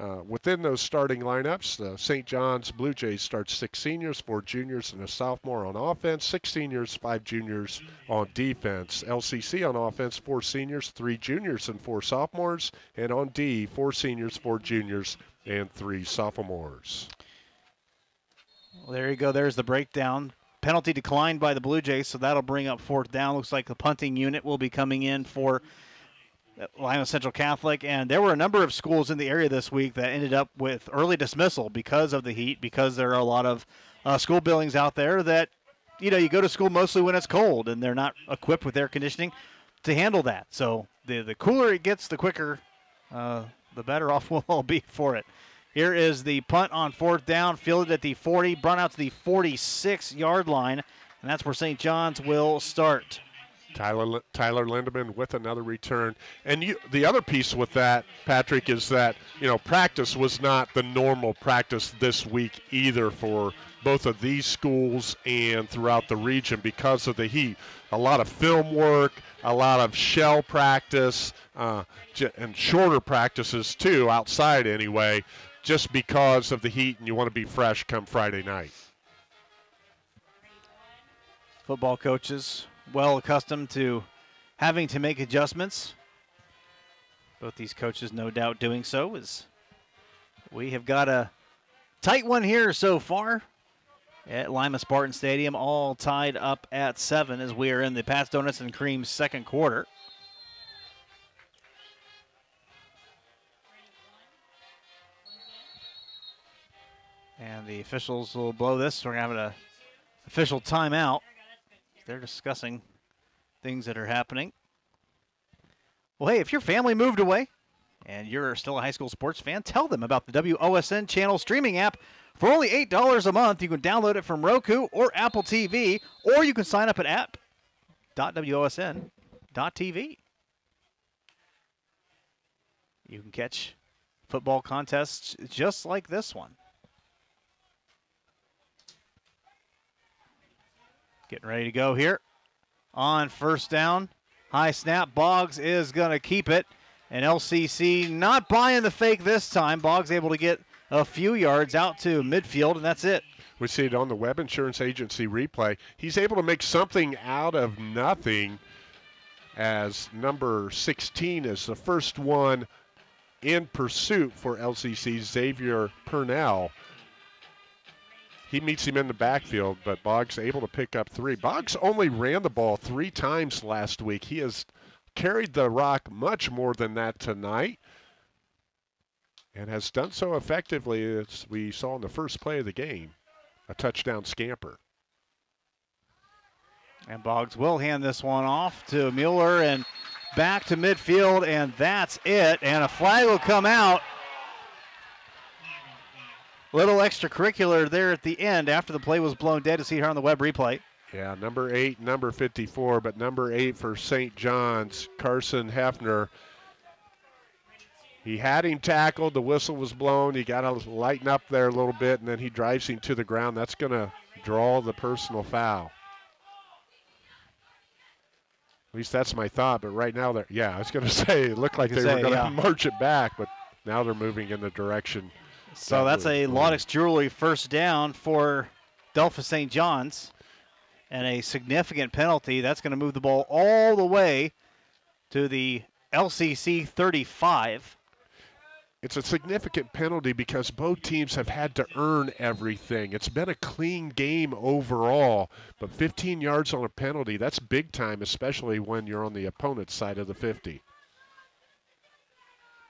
Uh, within those starting lineups, the St. John's Blue Jays start six seniors, four juniors, and a sophomore on offense, six seniors, five juniors on defense. LCC on offense, four seniors, three juniors, and four sophomores, and on D, four seniors, four juniors, and three sophomores. Well, there you go. There's the breakdown. Penalty declined by the Blue Jays, so that'll bring up fourth down. Looks like the punting unit will be coming in for Lima Central Catholic, and there were a number of schools in the area this week that ended up with early dismissal because of the heat, because there are a lot of uh, school buildings out there that, you know, you go to school mostly when it's cold, and they're not equipped with air conditioning to handle that. So the the cooler it gets, the quicker, uh, the better off *laughs* we'll all be for it. Here is the punt on fourth down, fielded at the 40, brought out to the 46 yard line, and that's where St. John's will start. Tyler Tyler Lindeman with another return. And you, the other piece with that, Patrick, is that you know practice was not the normal practice this week either for both of these schools and throughout the region because of the heat. A lot of film work, a lot of shell practice, uh, and shorter practices too, outside anyway, just because of the heat and you want to be fresh come Friday night. Football coaches well accustomed to having to make adjustments. Both these coaches, no doubt, doing so. As we have got a tight one here so far at Lima Spartan Stadium, all tied up at seven as we are in the Pat's Donuts and Kreme second quarter. And the officials will blow this. We're going to have an official timeout. They're discussing things that are happening. Well, hey, if your family moved away and you're still a high school sports fan, tell them about the WOSN channel streaming app. For only $8 a month, you can download it from Roku or Apple TV, or you can sign up at app.wosn.tv. You can catch football contests just like this one. Getting ready to go here on first down. High snap. Boggs is going to keep it. And LCC not buying the fake this time. Boggs able to get a few yards out to midfield, and that's it. We see it on the Webb Insurance Agency replay. He's able to make something out of nothing as number 16 is the first one in pursuit for LCC, Xavier Purnell. He meets him in the backfield, but Boggs able to pick up three. Boggs only ran the ball three times last week. He has carried the rock much more than that tonight and has done so effectively as we saw in the first play of the game a touchdown scamper. And Boggs will hand this one off to Mueller and back to midfield, and that's it. And a flag will come out. Little extracurricular there at the end after the play was blown dead to see her on the Webb replay. Yeah, number eight, number 54, but number eight for St. John's, Carson Hefner. He had him tackled. The whistle was blown. He got to lighten up there a little bit, and then he drives him to the ground. That's going to draw the personal foul. At least that's my thought. But right now, they're yeah, I was going *laughs* to say it looked like they say, were going to yeah. march it back, but now they're moving in the direction so that's a Laudex Jewelry first down for Delphos St. John's and a significant penalty. That's going to move the ball all the way to the LCC 35. It's a significant penalty because both teams have had to earn everything. It's been a clean game overall, but 15 yards on a penalty, that's big time, especially when you're on the opponent's side of the 50.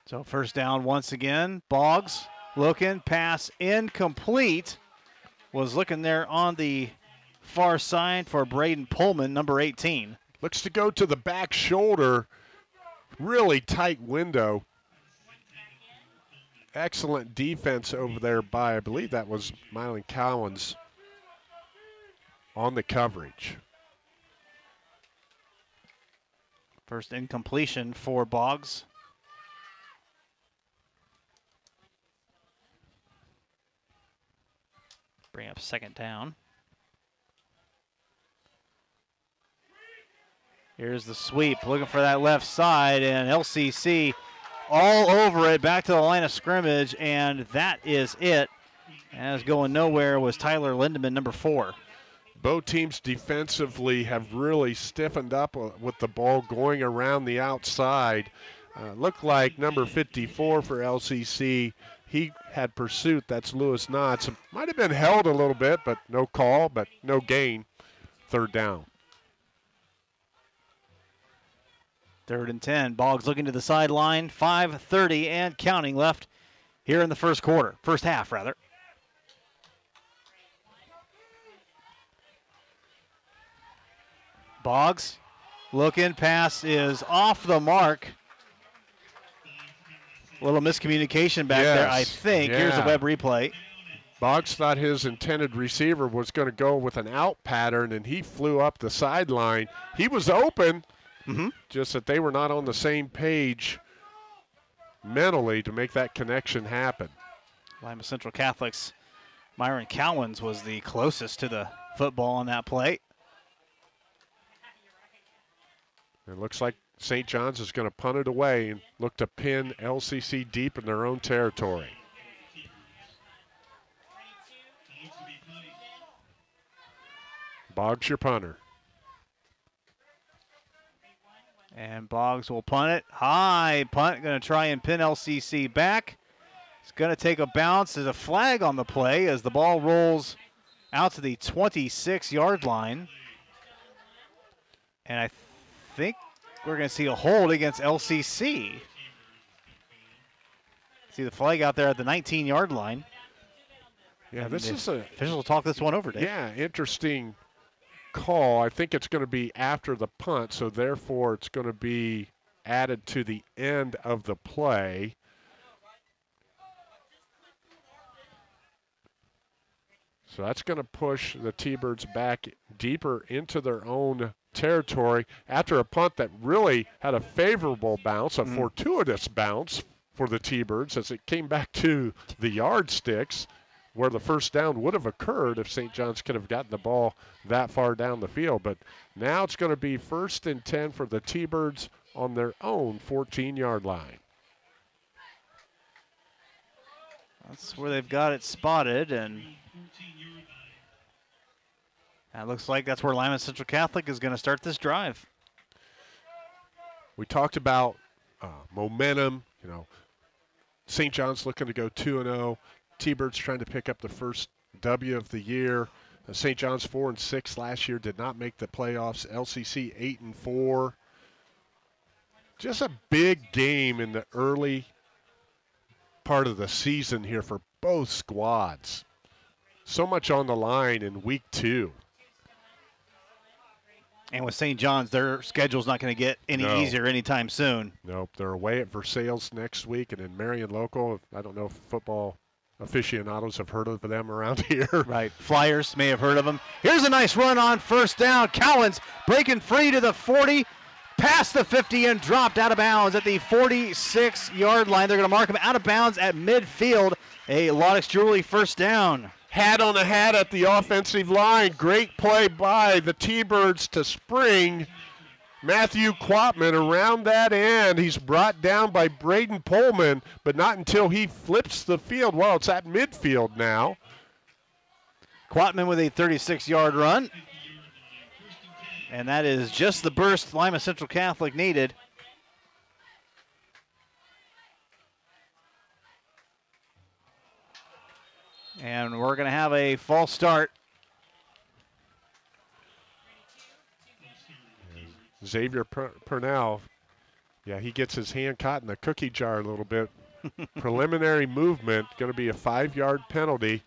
So first down once again. Boggs Looking, pass incomplete. Was looking there on the far side for Braden Pullman, number 18. Looks to go to the back shoulder. Really tight window. Excellent defense over there by, I believe that was Mylan Collins on the coverage. First incompletion for Boggs. Bring up second down. Here's the sweep, looking for that left side, and LCC all over it, back to the line of scrimmage, and that is it. As going nowhere was Tyler Lindeman, number four. Both teams defensively have really stiffened up uh, with the ball going around the outside. Uh, looked like number 54 for LCC. He had pursuit. That's Lewis Knotts. Might have been held a little bit, but no call, but no gain. Third down. Third and 10. Boggs looking to the sideline. 5.30 and counting left here in the first quarter. First half, rather. Boggs looking. Pass is off the mark. A little miscommunication back yes. there, I think. Yeah. Here's a Webb replay. Boggs thought his intended receiver was going to go with an out pattern, and he flew up the sideline. He was open, mm-hmm. just that they were not on the same page mentally to make that connection happen. Lima Central Catholics, Myron Cowens was the closest to the football on that play. It looks like St. John's is going to punt it away and look to pin LCC deep in their own territory. Boggs your punter. And Boggs will punt it. High punt, going to try and pin LCC back. It's going to take a bounce. There's a flag on the play as the ball rolls out to the 26 yard line. And I think we're going to see a hold against LCC. See the flag out there at the 19 yard line. Yeah, and this is a official will talk this one over. Dave. Yeah, interesting call. I think it's going to be after the punt, so therefore it's going to be added to the end of the play. So that's going to push the T-Birds back deeper into their own territory after a punt that really had a favorable bounce, a mm. fortuitous bounce for the T-Birds as it came back to the yardsticks where the first down would have occurred if St. John's could have gotten the ball that far down the field. But now it's going to be first and 10 for the T Birds on their own 14 yard line. That's where they've got it spotted, and that looks like that's where Lima Central Catholic is going to start this drive. We talked about uh, momentum. You know, St. John's looking to go 2 0. T-Birds trying to pick up the first W of the year. Uh, St. John's four and six last year did not make the playoffs. LCC eight and four. Just a big game in the early part of the season here for both squads. So much on the line in week two. And with St. John's, their schedule's not going to get any no. easier anytime soon. Nope. They're away at Versailles next week and in Marion Local. I don't know if football aficionados have heard of them around *laughs* here. Right. Flyers may have heard of them. Here's a nice run on first down. Cowens breaking free to the 40, past the 50, and dropped out of bounds at the 46 yard line. They're going to mark him out of bounds at midfield. A Laudex Julie first down. Hat on a hat at the offensive line. Great play by the T Birds to spring Matthew Quatman around that end. He's brought down by Braden Pullman, but not until he flips the field. Well, it's at midfield now. Quatman with a 36 yard run. And that is just the burst Lima Central Catholic needed. And we're going to have a false start. Xavier Purnell, yeah, he gets his hand caught in the cookie jar a little bit. *laughs* Preliminary movement, going to be a five yard penalty.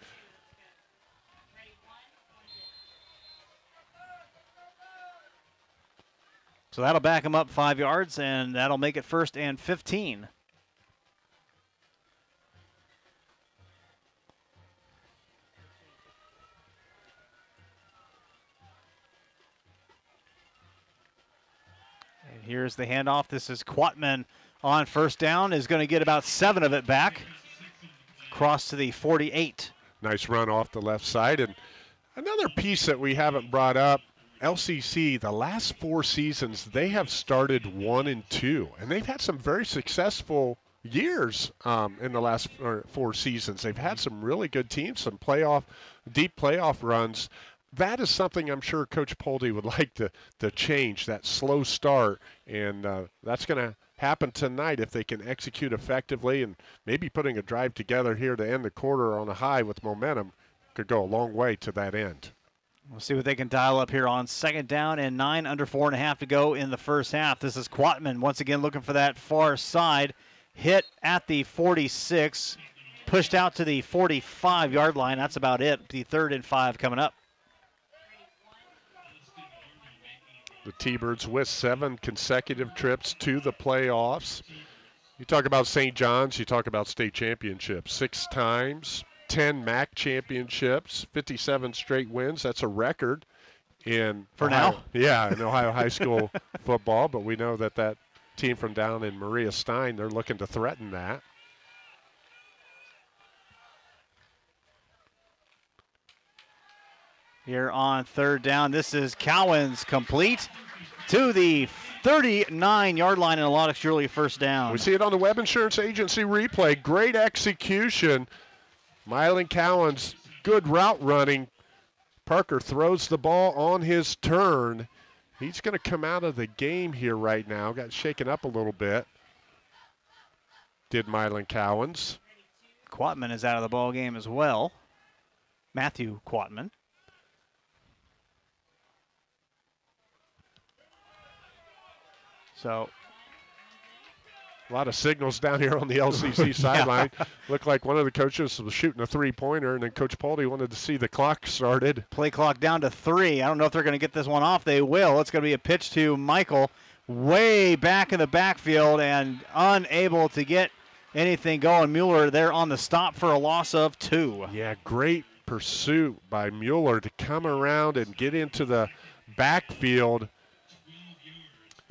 So that'll back him up five yards, and that'll make it first and 15. Here's the handoff. This is Quatman on first down. Is going to get about seven of it back. Cross to the 48. Nice run off the left side. And another piece that we haven't brought up LCC, the last four seasons, they have started one and two, and they've had some very successful years um, in the last four seasons. They've had some really good teams, some playoff, deep playoff runs. That is something I'm sure Coach Poldy would *laughs* like to, to change, that slow start. And uh, that's going to happen tonight if they can execute effectively and maybe putting a drive together here to end the quarter on a high with momentum could go a long way to that end. We'll see what they can dial up here on second down and nine under four and a half to go in the first half. This is Quatman once again looking for that far side. Hit at the 46, pushed out to the 45 yard line. That's about it. The third and five coming up. The T-Birds with seven consecutive trips to the playoffs. You talk about St. John's, you talk about state championships. Six times, 10 MAC championships, 57 straight wins. That's a record in for Ohio, now. Yeah, in Ohio high *laughs* school football, but we know that that team from down in Maria Stein, they're looking to threaten that. Here on third down, this is Cowens complete to the 39 yard line and a lot of surely first down. We see it on the Webb Insurance Agency replay. Great execution. Mylan Cowens, good route running. Parker throws the ball on his turn. He's going to come out of the game here right now. Got shaken up a little bit. Did Mylan Cowens. Quatman is out of the ball game as well. Matthew Quatman. So a lot of signals down here on the LCC *laughs* sideline. Looked like one of the coaches was shooting a three-pointer, and then Coach Poldy wanted to see the clock started. Play clock down to three. I don't know if they're going to get this one off. They will. It's going to be a pitch to Michael, way back in the backfield, and unable to get anything going. Mueller there on the stop for a loss of two. Yeah, great pursuit by Mueller to come around and get into the backfield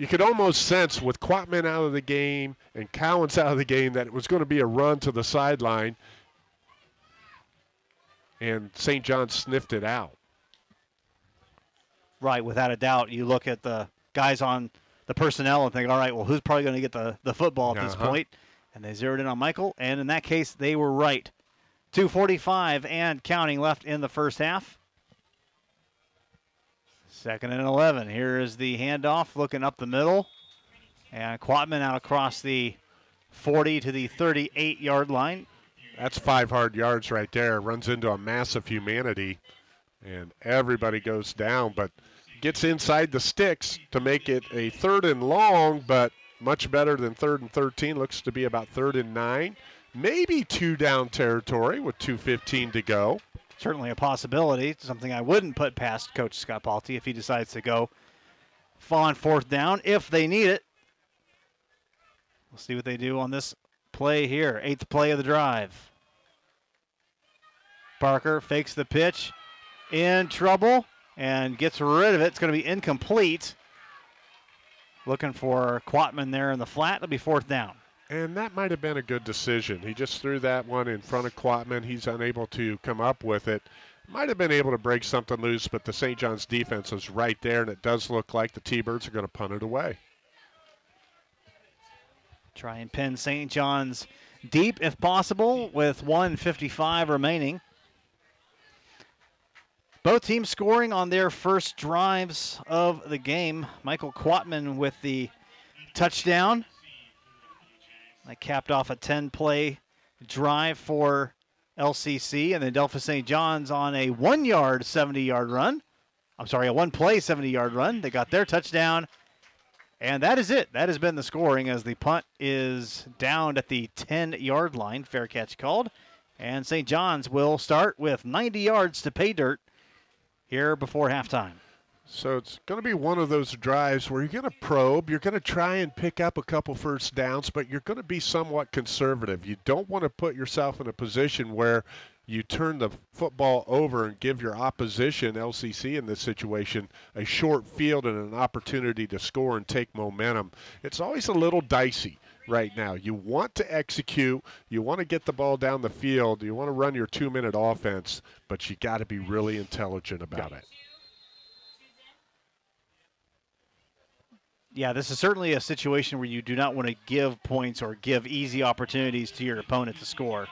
you could almost sense with Quatman out of the game and Cowens out of the game that it was going to be a run to the sideline. And St. John sniffed it out. Right, without a doubt. You look at the guys on the personnel and think, all right, well, who's probably going to get the, the football at uh-huh. this point? And they zeroed in on Michael, and in that case, they were right. 245 and counting left in the first half. Second and 11. Here is the handoff looking up the middle. And Quatman out across the 40 to the 38 yard line. That's five hard yards right there. Runs into a massive humanity. And everybody goes down, but gets inside the sticks to make it a third and long, but much better than third and 13. Looks to be about third and nine. Maybe two down territory with 2.15 to go certainly a possibility. Something I wouldn't put past Coach Scott Palti if he decides to go on fourth down if they need it. We'll see what they do on this play here. Eighth play of the drive. Parker fakes the pitch, in trouble, and gets rid of it. It's going to be incomplete. Looking for Quatman there in the flat. It'll be fourth down. And that might have been a good decision. He just threw that one in front of Quatman. He's unable to come up with it. Might have been able to break something loose, but the St. John's defense is right there, and it does look like the T-Birds are going to punt it away. Try and pin St. John's deep if possible with 155 remaining. Both teams scoring on their first drives of the game. Michael Quatman with the touchdown. I capped off a 10 play drive for LCC, and then Delphos St. John's on a one yard, 70 yard run. I'm sorry, a one play, 70 yard run. They got their touchdown. And that is it. That has been the scoring as the punt is down at the 10 yard line. Fair catch called. And St. John's will start with 90 yards to pay dirt here before halftime. So it's going to be one of those drives where you're going to probe, you're going to try and pick up a couple first downs, but you're going to be somewhat conservative. You don't want to put yourself in a position where you turn the football over and give your opposition, LCC in this situation, a short field and an opportunity to score and take momentum. It's always a little dicey right now. You want to execute, you want to get the ball down the field, you want to run your two minute offense, but you got to be really intelligent about it. Yeah, this is certainly a situation where you do not want to give points or give easy opportunities to your opponent to score.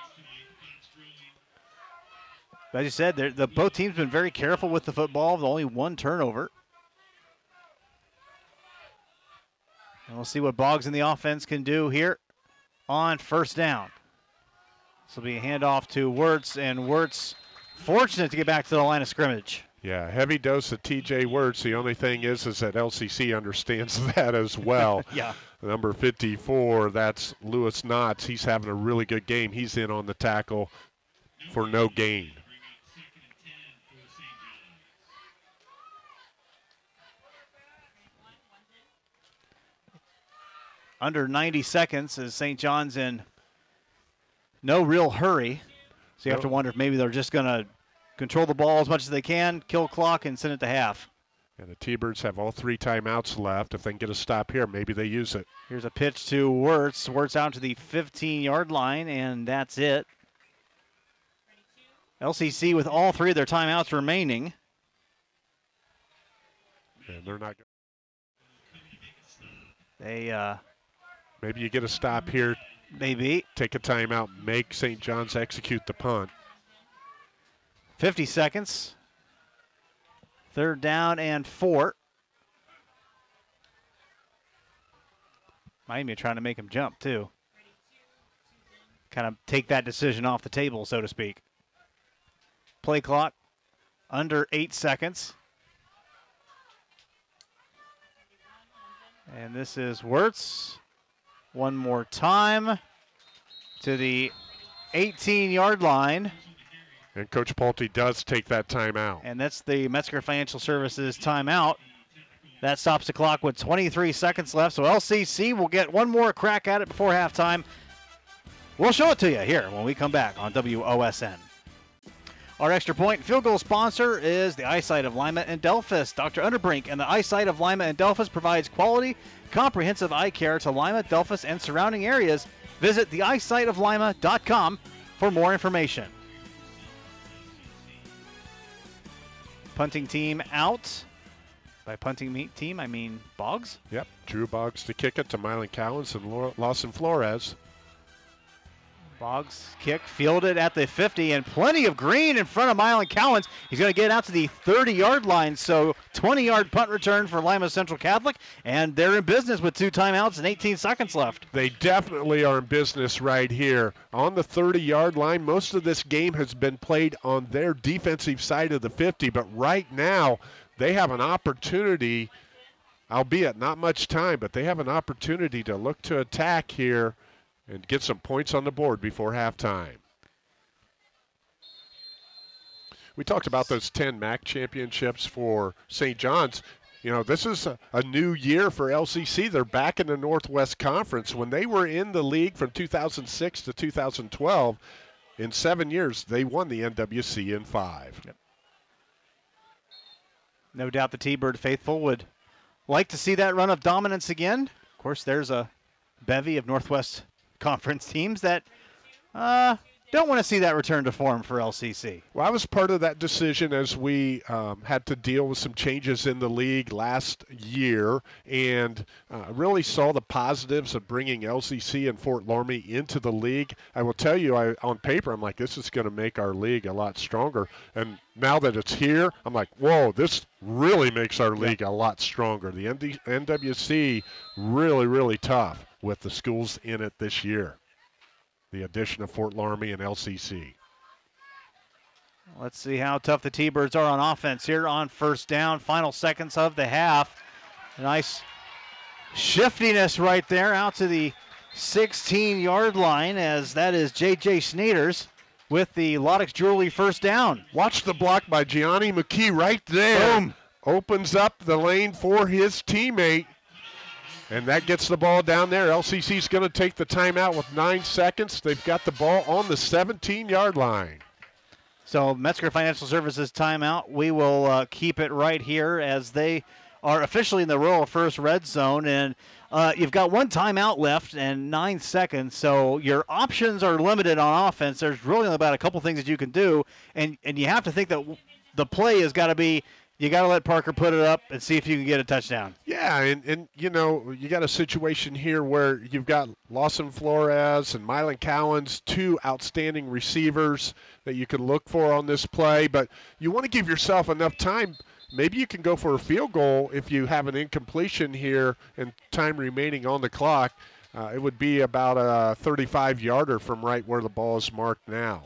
But as you said, the both teams been very careful with the football. Only one turnover. And we'll see what Boggs and the offense can do here on first down. This will be a handoff to Wirtz, and Wirtz fortunate to get back to the line of scrimmage. Yeah, heavy dose of TJ Wirtz. The only thing is, is that LCC understands *laughs* that as well. *laughs* yeah. Number 54, that's Lewis Knotts. He's having a really good game. He's in on the tackle for no gain. under 90 seconds as St. John's in no real hurry. So you have to wonder if maybe they're just going to control the ball as much as they can, kill clock, and send it to half. And the T-Birds have all three timeouts left. If they can get a stop here, maybe they use it. Here's a pitch to Wirtz. Wirtz out to the 15-yard line, and that's it. LCC with all three of their timeouts remaining. And they're not. They uh, Maybe you get a stop here. Maybe. Take a timeout, make St. John's execute the punt. 50 seconds. Third down and four. Miami trying to make him jump, too. Kind of take that decision off the table, so to speak. Play clock under eight seconds. And this is Wirtz one more time to the 18 yard line. And Coach Pulte does take that timeout. And that's the Metzger Financial Services timeout. That stops the clock with 23 seconds left. So LCC will get one more crack at it before halftime. We'll show it to you here when we come back on WOSN. Our extra point field goal sponsor is the Eyesight of Lima and Delphos. Dr. Underbrink and the Eyesight of Lima and Delphos provides quality comprehensive eye care to Lima, Delphos, and surrounding areas. Visit theeyesightoflima.com for more information. Punting team out. By punting team, I mean Boggs. Yep, Drew Boggs to kick it to Mylan Cowens and Lawson Flores. Boggs kick fielded at the 50 and plenty of green in front of Mylan Cowens. He's going to get out to the 30 yard line. So 20 yard punt return for Lima Central Catholic. And they're in business with two timeouts and 18 seconds left. They definitely are in business right here. On the 30 yard line, most of this game has been played on their defensive side of the 50. But right now, they have an opportunity, albeit not much time, but they have an opportunity to look to attack here and get some points on the board before halftime. We talked about those 10 MAC championships for St. John's. You know, this is a, a, new year for LCC. They're back in the Northwest Conference. When they were in the league from 2006 to 2012, in seven years, they won the NWC in five. Yep. No doubt the T-Bird faithful would like to see that run of dominance again. Of course, there's a bevy of Northwest conference teams that uh, don't want to see that return to form for LCC. Well, I was part of that decision as we um, had to deal with some changes in the league last year and uh, really saw the positives of bringing LCC and Fort Loramie into the league. I will tell you, I, on paper, I'm like, this is going to make our league a lot stronger. And now that it's here, I'm like, whoa, this really makes our league a lot stronger. The ND- NWC really, really tough with the schools in it this year. The addition of Fort Loramie and LCC. Let's see how tough the T-Birds are on offense here on first down. Final seconds of the half. Nice shiftiness right there out to the 16-yard line as that is J.J. Sneeders with the Lodex Jewelry first down. Watch the block by Gianni McKee right there. Boom. Opens up the lane for his teammate. And that gets the ball down there. LCC's going to take the timeout with nine seconds. They've got the ball on the 17 yard line. So, Metzger Financial Services timeout. We will uh, keep it right here as they are officially in the rural first red zone. And uh, you've got one timeout left and nine seconds. So, your options are limited on offense. There's really about a couple things that you can do. And, and you have to think that the play has got to be you got to let Parker put it up and see if you can get a touchdown. Yeah, and, and you know, you got a situation here where you've got Lawson Flores and Mylan Cowens, two outstanding receivers that you can look for on this play, but you want to give yourself enough time. Maybe you can go for a field goal if you have an incompletion here and time remaining on the clock. Uh, it would be about a 35 yarder from right where the ball is marked now.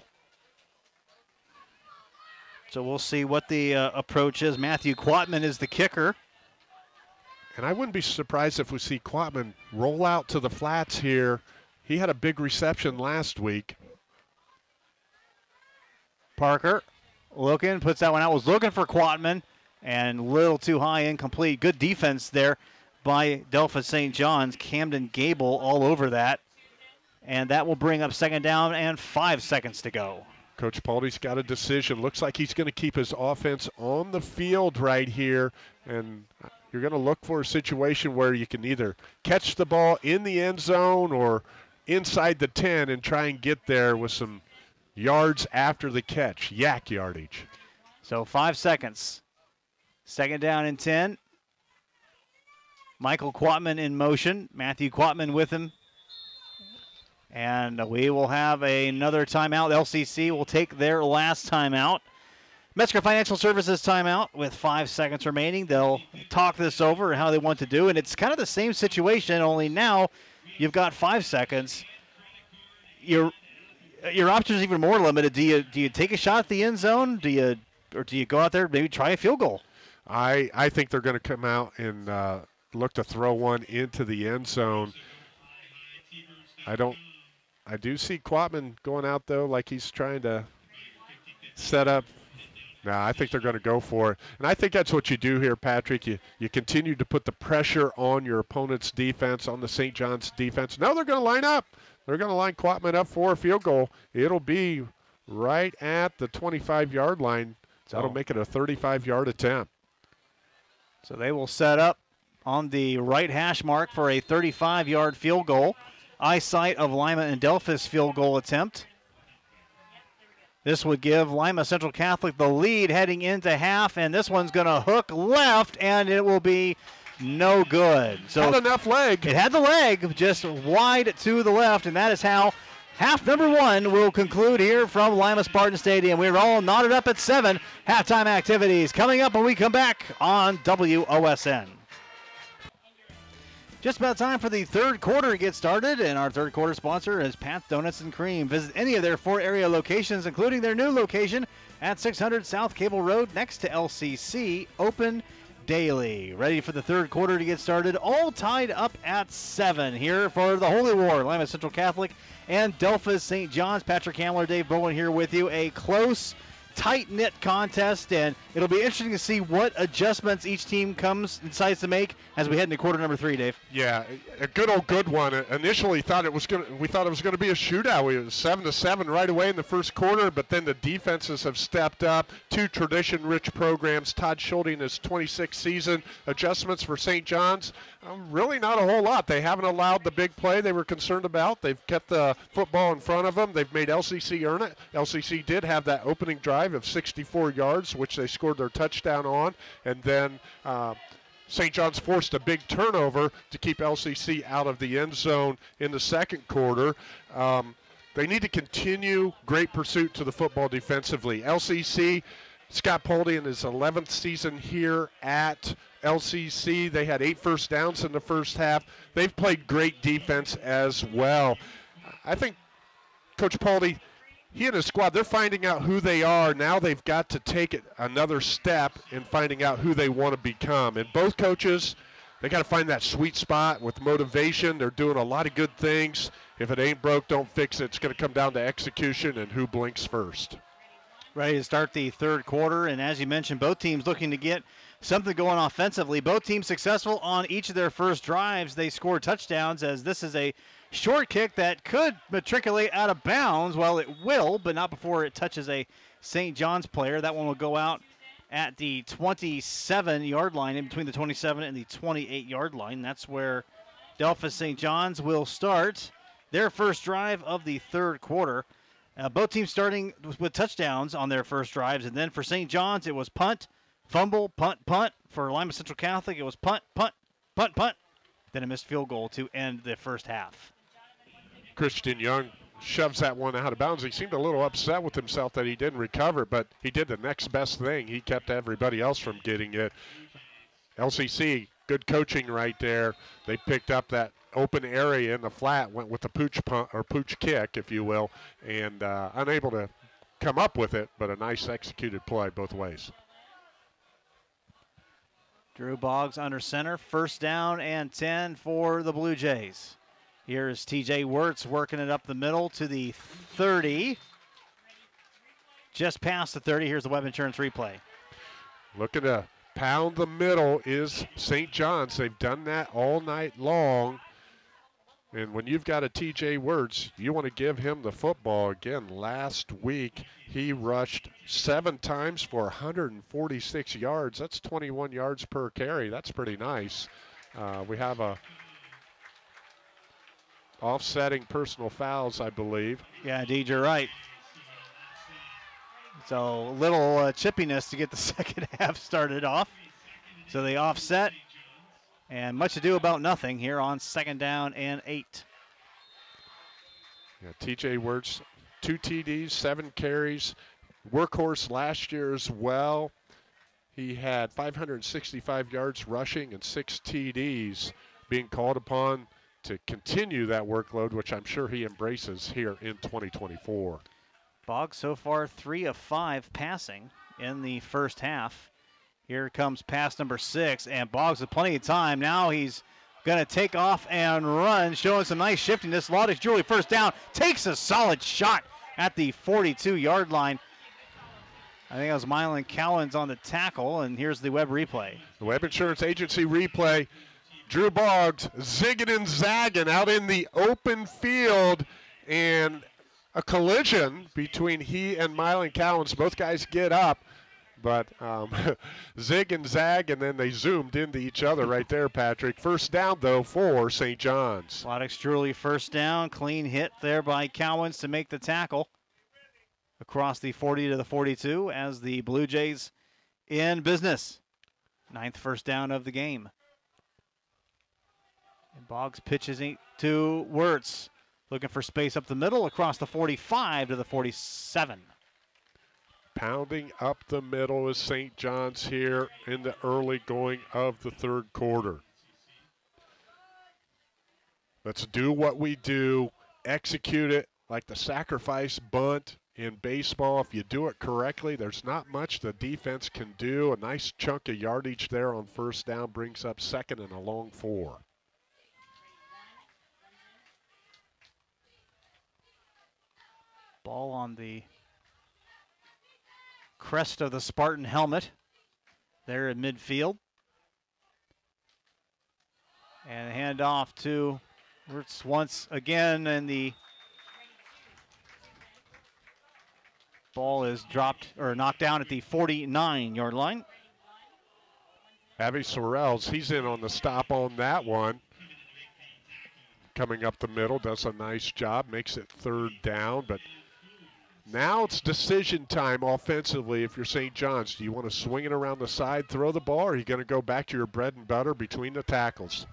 So we'll see what the uh, approach is. Matthew Quatman is the kicker. And I wouldn't be surprised if we see Quatman roll out to the flats here. He had a big reception last week. Parker looking, puts that one out. Was looking for Quatman and a little too high, incomplete. Good defense there by Delphos St. John's. Camden Gable all over that. And that will bring up second down and five seconds to go. Coach Palte's got a decision. Looks like he's going to keep his offense on the field right here. And you're going to look for a situation where you can either catch the ball in the end zone or inside the 10 and try and get there with some yards after the catch, yak yardage. So five seconds. Second down and 10. Michael Quatman in motion. Matthew Quatman with him. And we will have another timeout. LCC will take their last timeout. Metzger Financial Services timeout with five seconds remaining. They'll talk this over and how they want to do. And it's kind of the same situation, only now you've got five seconds. Your your options even more limited. Do you do you take a shot at the end zone? Do you or do you go out there maybe try a field goal? I I think they're going to come out and uh, look to throw one into the end zone. I don't. I do see Quatman going out though, like he's trying to set up. No, I think they're going to go for it, and I think that's what you do here, Patrick. You you continue to put the pressure on your opponent's defense, on the St. John's defense. Now they're going to line up. They're going to line Quatman up for a field goal. It'll be right at the 25-yard line. That'll make it a 35-yard attempt. So they will set up on the right hash mark for a 35 yard field goal. Eyesight of Lima and Delphos field goal attempt. This would give Lima Central Catholic the lead heading into half, and this one's going to hook left, and it will be no good. So had enough leg. It had the leg, just wide to the left, and that is how half number one will conclude here from Lima Spartan Stadium. We're all knotted up at seven. Halftime activities coming up when we come back on WOSN. Just about time for the third quarter to get started, and our third quarter sponsor is Pat's Donuts and Kreme. Visit any of their four area locations, including their new location at 600 South Cable Road next to LCC, open daily. Ready for the third quarter to get started, all tied up at seven here for the Holy War. Lima Central Catholic and Delphos St. John's. Patrick Hamler, Dave Bowen here with you. A close tight knit contest, and it'll be interesting to see what adjustments each team comes decides to make as we head into quarter number three. Dave. Yeah, a good old good one. Initially, thought it was going. We thought it was going to be a shootout. We was seven to seven right away in the first quarter, but then the defenses have stepped up. Two tradition-rich programs. Todd Schulte in his 26th season. Adjustments for St. John's. Um, really not a whole lot. They haven't allowed the big play they were concerned about. They've kept the football in front of them. They've made LCC earn it. LCC did have that opening drive of 64 yards, which they scored their touchdown on, and then. Uh, St. John's forced a big turnover to keep LCC out of the end zone in the second quarter. Um, they need to continue great pursuit to the football defensively. LCC, Scott Palte in his 11th season here at LCC. They had eight first downs in the first half. They've played great defense as well. I think Coach Palte, he and his squad, they're finding out who they are. Now they've got to take it another step in finding out who they want to become. And both coaches, they got to find that sweet spot with motivation. They're doing a lot of good things. If it ain't broke, don't fix it. It's going to come down to execution and who blinks first. Ready to start the third quarter, and as you mentioned, both teams looking to get something going offensively. Both teams successful on each of their first drives. They score touchdowns as this is a short kick that could matriculate out of bounds. Well, it will, but not before it touches a St. John's player. That one will go out at the 27 yard line, in between the 27 and the 28 yard line. That's where Delphos St. John's will start their first drive of the third quarter. Uh, both teams starting with touchdowns on their first drives, and then for St. John's, it was punt, fumble, punt, punt. For Lima Central Catholic, it was punt, punt, punt, punt. Then a missed field goal to end the first half. Christian Young shoves that one out of bounds. He seemed a little upset with himself that he didn't recover, but he did the next best thing. He kept everybody else from getting it. LCC, good coaching right there. They picked up that open area in the flat, went with the pooch punt or pooch kick, if you will, and uh, unable to come up with it, but a nice executed play both ways. Drew Boggs under center, first down and 10 for the Blue Jays. Here's TJ Wirtz working it up the middle to the 30. Just past the 30. Here's the Webb Insurance replay. Looking to pound the middle is St. John's. They've done that all night long. And when you've got a TJ Wirtz, you want to give him the football. Again, last week he rushed seven times for 146 yards. That's 21 yards per carry. That's pretty nice. Uh, we have a offsetting personal fouls, I believe. Yeah, indeed, you're right. So a little uh, chippiness to get the *laughs* second half started off. So they offset, and much ado about nothing here on second down and eight. Yeah, TJ Wirtz, two TDs, seven carries. Workhorse last year as well. He had 565 yards rushing and six TDs being called upon to continue that workload, which I'm sure he embraces here in 2024. Boggs so far three of five passing in the first half. Here comes pass number six, and Boggs with plenty of time. Now he's going to take off and run, showing some nice shifting. shiftiness. Laudix Jewelry first down, takes a solid shot at the 42 yard line. I think it was Mylan Cowens on the tackle, and here's the Webb replay. The Webb Insurance Agency replay. Drew Boggs zigging and zagging out in the open field, and a collision between he and Mylan Cowens. Both guys get up, but um, *laughs* zig and zag, and then they zoomed into each other right there, Patrick. First down, though, for St. John's. Laudix Jewelry first down, clean hit there by Cowens to make the tackle across the 40 to the 42 as the Blue Jays in business. Ninth first down of the game. And Boggs pitches it to Wirtz. Looking for space up the middle across the 45 to the 47. Pounding up the middle is St. John's here in the early going of the third quarter. Let's do what we do, execute it like the sacrifice bunt in baseball. If you do it correctly, there's not much the defense can do. A nice chunk of yardage there on first down brings up second and a long four. Ball on the crest of the Spartan helmet there in midfield. And hand off to Wirtz once again, and the ball is dropped or knocked down at the 49 yard line. Abby Sorrells, he's in on the stop on that one. Coming up the middle, does a nice job, makes it third down, but now it's decision time offensively if you're St. John's. Do you want to swing it around the side, throw the ball, or are you going to go back to your bread and butter between the tackles?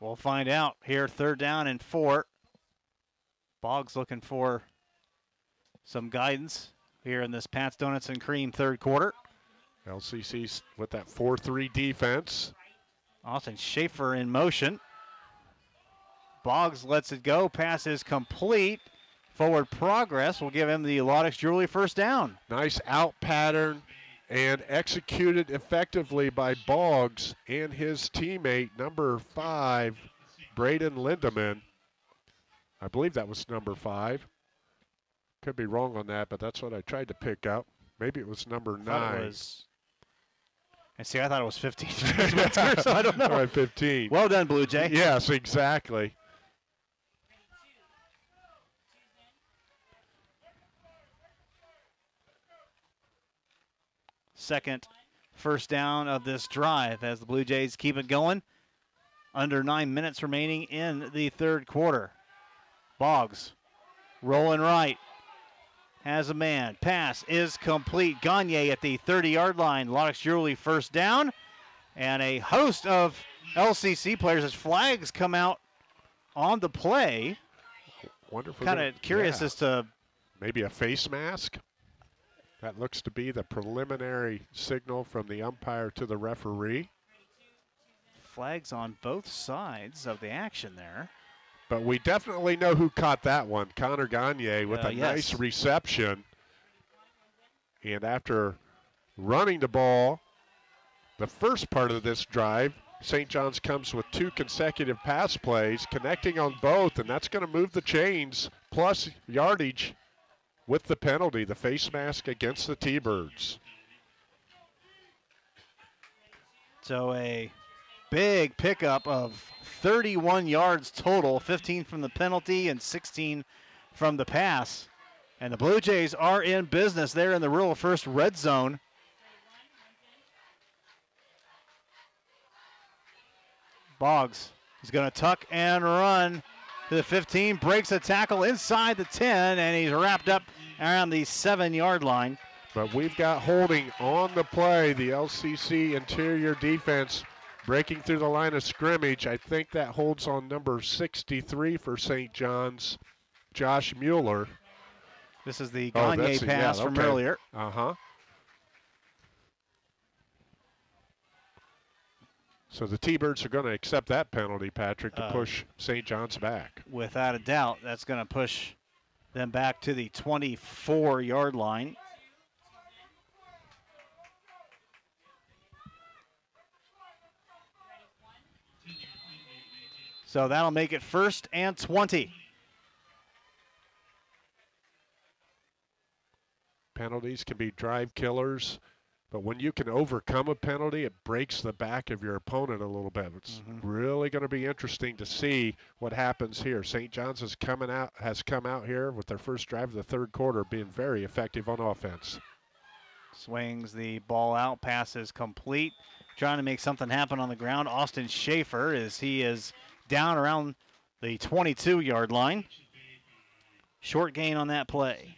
We'll find out here. Third down and four. Boggs looking for some guidance here in this Pat's Donuts and Kreme third quarter. LCC's with that 4 3 defense. Austin Schaefer in motion. Boggs lets it go. Pass is complete. Forward progress will give him the Laudix Jewelry first down. Nice out pattern and executed effectively by Boggs and his teammate, number five, Braden Lindeman. I believe that was number five. Could be wrong on that, but that's what I tried to pick up. Maybe it was number I nine. it was. And see, I thought it was 15, so *laughs* *laughs* I don't know. All right, 15. Well done, Blue Jay. Yes, exactly. Second first down of this drive as the Blue Jays keep it going. Under nine minutes remaining in the third quarter. Boggs rolling right. has a man. Pass is complete. Gagne at the 30 yard line. Laudix Jewelry first down. And a host of LCC players as flags come out on the play. Wonder Kind of curious yeah, as to maybe a face mask. That looks to be the preliminary signal from the umpire to the referee. flags on both sides of the action there. But we definitely know who caught that one. Connor Gagne with Uh, a nice reception. And after running the ball, the first part of this drive, St. John's comes with two consecutive pass plays, connecting on both, and that's going to move the chains plus yardage with the penalty, the face mask against the T-Birds. So a big pickup of 31 yards total, 15 from the penalty and 16 from the pass. And the Blue Jays are in business. They're in the real first red zone. Boggs is going to tuck and run to the 15, breaks a tackle inside the 10, and he's wrapped up around the seven yard line. But we've got holding on the play. The LCC interior defense breaking through the line of scrimmage. I think that holds on number 63 for St. John's, Josh Mueller. This is the Oh, Gagne a- yeah, pass from okay. earlier. Uh huh. So the T-Birds are going to accept that penalty, Patrick, to Uh, push St. John's back. Without a doubt, that's going to push them back to the 24 yard line. So that'll make it first and 20. Penalties can be drive killers, but when you can overcome a penalty, it breaks the back of your opponent a little bit. It's Mhm. really going to be interesting to see what happens here. St. John's is coming out has come out here with their first drive of the third quarter, being very effective on offense. Swings the ball out, passes complete. Trying to make something happen on the ground. Austin Schaefer is he is down around the 22 yard line. Short gain on that play.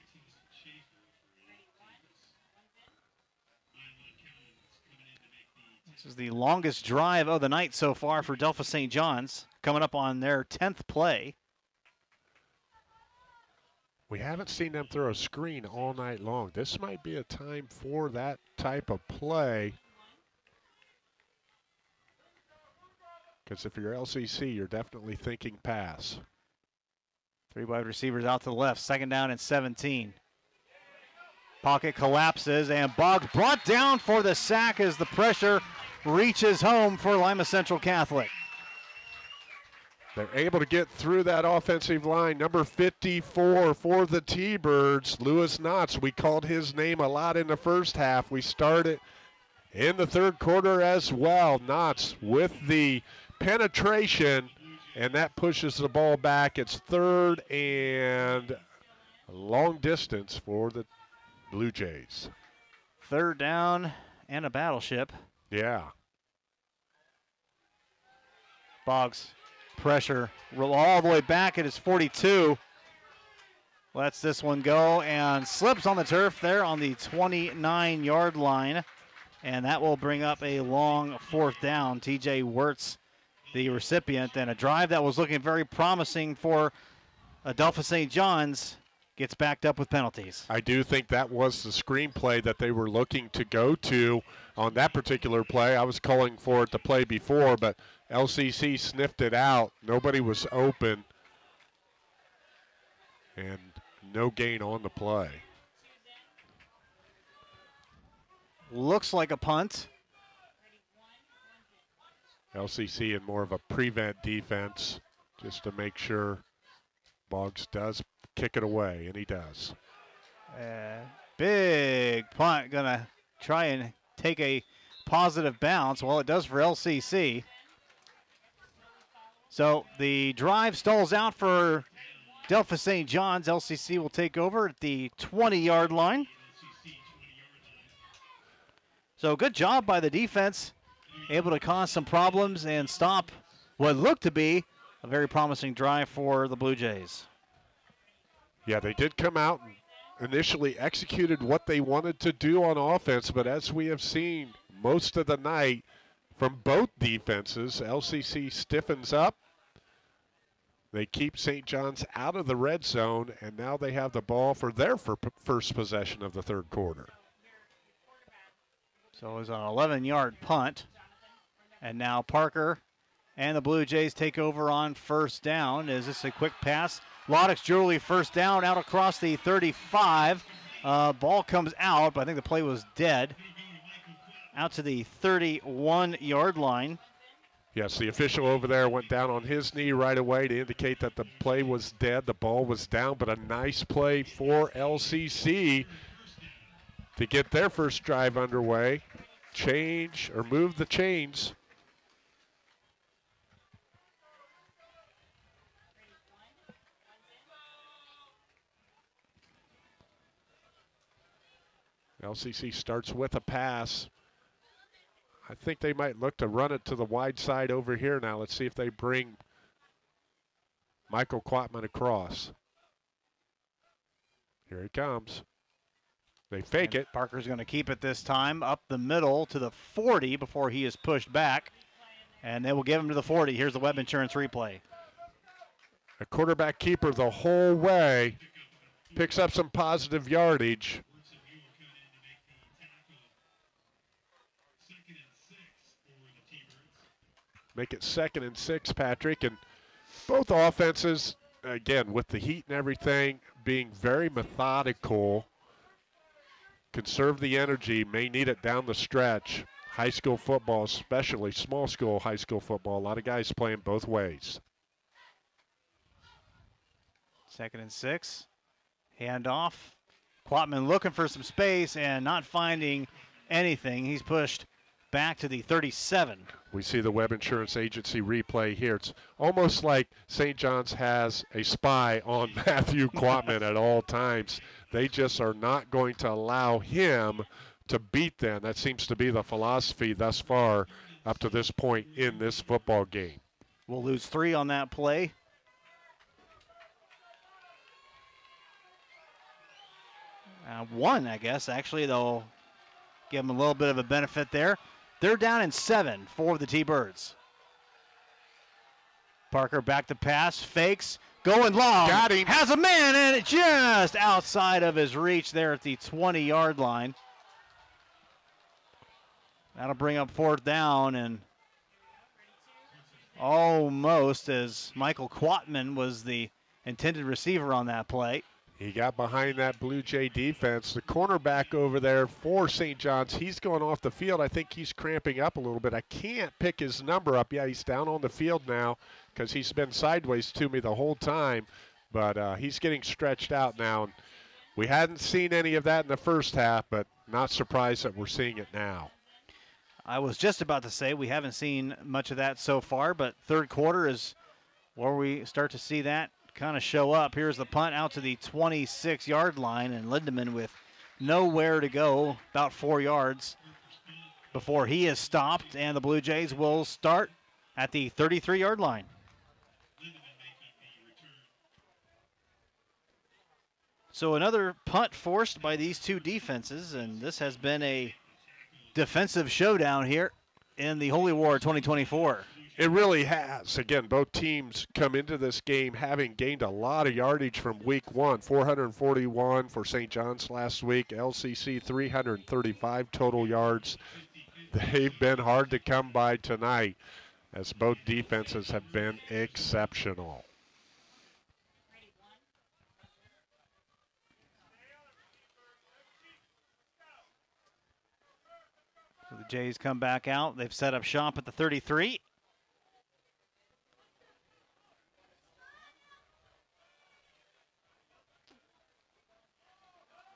This is the longest drive of the night so far for Delphos St. John's, coming up on their 10th play. We haven't seen them throw a screen all night long. This might be a time for that type of play. Because if you're LCC, you're definitely thinking pass. Three wide receivers out to the left. Second down and 17. Pocket collapses and Boggs brought down for the sack as the pressure reaches home for Lima Central Catholic. They're able to get through that offensive line. Number 54 for the T-Birds, Lewis Knotts. We called his name a lot in the first half. We started in the third quarter as well. Knotts with the penetration, and that pushes the ball back. It's third and long distance for the Blue Jays. Third down and a battleship. Yeah. Boggs pressure roll all the way back at his 42. Lets this one go and slips on the turf there on the 29 yard line. And that will bring up a long fourth down. TJ Wirtz, the recipient, and a drive that was looking very promising for Adelphi St. John's gets backed up with penalties. I do think that was the screenplay that they were looking to go to on that particular play. I was calling for it to play before, but LCC sniffed it out. Nobody was open. And no gain on the play. Looks like a punt. LCC in more of a prevent defense just to make sure Boggs does kick it away, and he does. Uh, big punt, gonna try and take a positive bounce. Well, it does for LCC. So the drive stalls out for Delphos St. John's. LCC will take over at the 20 yard line. So good job by the defense, able to cause some problems and stop what looked to be a very promising drive for the Blue Jays. Yeah, they did come out and initially executed what they wanted to do on offense, but as we have seen most of the night from both defenses, LCC stiffens up. They keep St. John's out of the red zone, and now they have the ball for their first possession of the third quarter. So it was an 11 yard punt. And now Parker and the Blue Jays take over on first down. Is this a quick pass? Laudix Jewelry first down out across the 35. Uh, ball comes out, but I think the play was dead. Out to the 31 yard line. Yes, the official over there went down on his knee right away to indicate that the play was dead. The ball was down, but a nice play for LCC to get their first drive underway. Change or move the chains. LCC starts with a pass. I think they might look to run it to the wide side over here now. Let's see if they bring Michael Quatman across. Here he comes. They fake and it. Parker's going to keep it this time up the middle to the 40 before he is pushed back. And they will give him to the 40. Here's the Webb Insurance replay. A quarterback keeper the whole way. Picks up some positive yardage. Make it second and six, Patrick. And both offenses, again, with the heat and everything, being very methodical, conserve the energy, may need it down the stretch. High school football, especially small school high school football, a lot of guys playing both ways. Second and six. Handoff. Quatman looking for some space and not finding anything. He's pushed back to the 37. We see the Webb Insurance Agency replay here. It's almost like St. John's has a spy on *laughs* Matthew Quatman at all times. They just are not going to allow him to beat them. That seems to be the philosophy thus far up to this point in this football game. We'll lose three on that play. Uh, one, I guess, actually, they'll give them a little bit of a benefit there. They're down in seven for the T Birds. Parker back to pass, fakes, going long. Got him. Has a man and it just outside of his reach there at the 20 yard line. That'll bring up fourth down and almost as Michael Quatman was the intended receiver on that play. He got behind that Blue Jay defense. The cornerback over there for St. John's, he's going off the field. I think he's cramping up a little bit. I can't pick his number up. Yeah, he's down on the field now because he's been sideways to me the whole time. But uh, he's getting stretched out now. And we hadn't seen any of that in the first half, but not surprised that we're seeing it now. I was just about to say we haven't seen much of that so far, but third quarter is where we start to see that kind of show up. Here's the punt out to the 26 yard line, and Lindemann with nowhere to go, about four yards before he is stopped, and the Blue Jays will start at the 33 yard line. So another punt forced by these two defenses, and this has been a defensive showdown here in the Holy War 2024. It really has. Again, both teams come into this game having gained a lot of yardage from week one 441 for St. John's last week, LCC 335 total yards. They've been hard to come by tonight as both defenses have been exceptional. The Jays come back out. They've set up shop at the 33.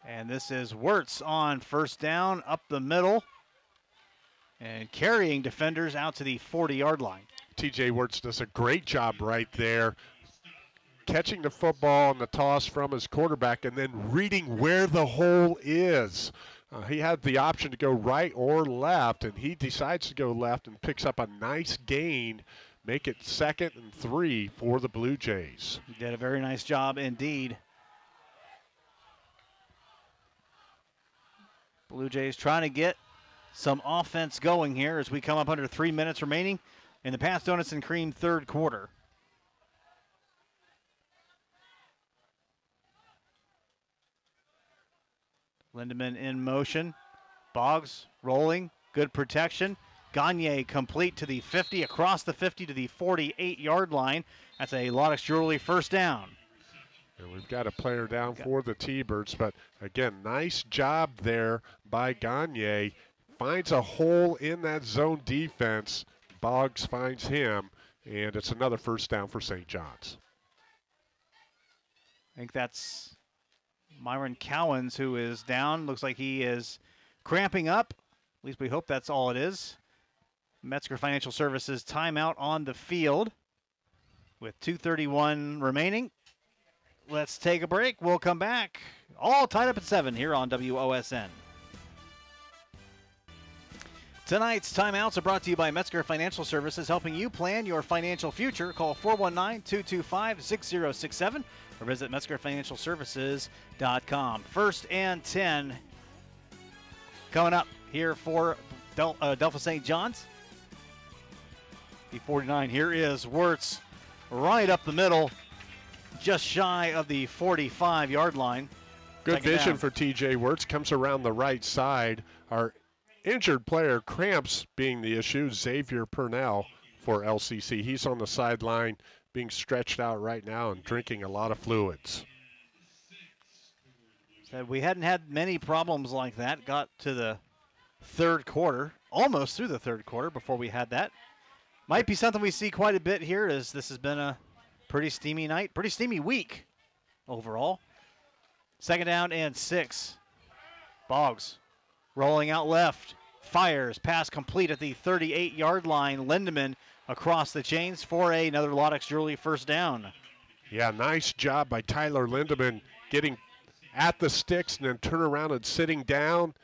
And this is Wirtz on first down, up the middle, and carrying defenders out to the 40 yard line. TJ Wirtz does a great job right there, catching the football and the toss from his quarterback and then reading where the hole is. Uh, he had the option to go right or left, and he decides to go left and picks up a nice gain, make it second and three for the Blue Jays. He did a very nice job indeed. Blue Jays trying to get some offense going here as we come up under three minutes remaining in the Pat's Donuts and Kreme third quarter. Lindemann in motion. Boggs rolling. Good protection. Gagne complete to the 50, across the 50 to the 48 yard line. That's a Laudix Jewelry first down. And we've got a player down for the T-Birds, but again, nice job there by Gagne. Finds a hole in that zone defense. Boggs finds him, and it's another first down for St. John's. I think that's Myron Cowens who is down. Looks like he is cramping up. At least we hope that's all it is. Metzger Financial Services timeout on the field with 2.31 remaining. Let's take a break. We'll come back. All tied up at 7 here on WOSN. Tonight's timeouts are brought to you by Metzger Financial Services, helping you plan your financial future. Call 419 225 6067 or visit MetzgerFinancialServices.com. First and 10 coming up here for Del- uh, Delphos St. John's. The 49 here is Wirtz right up the middle, just shy of the 45 yard line. Good Second vision down. for TJ Wirtz. Comes around the right side. Our injured player, cramps being the issue, Xavier Purnell for LCC. He's on the sideline being stretched out right now and drinking a lot of fluids. Said we hadn't had many problems like that. Got to the third quarter, almost through the third quarter before we had that. Might be something we see quite a bit here, as this has been a pretty steamy night, pretty steamy week overall. Second down and six. Boggs rolling out left, fires, pass complete at the 38 yard line. Lindemann across the chains for a, another Laudix Jewelry first down. Yeah, nice job by Tyler Lindemann getting at the sticks and then turn around and sitting down.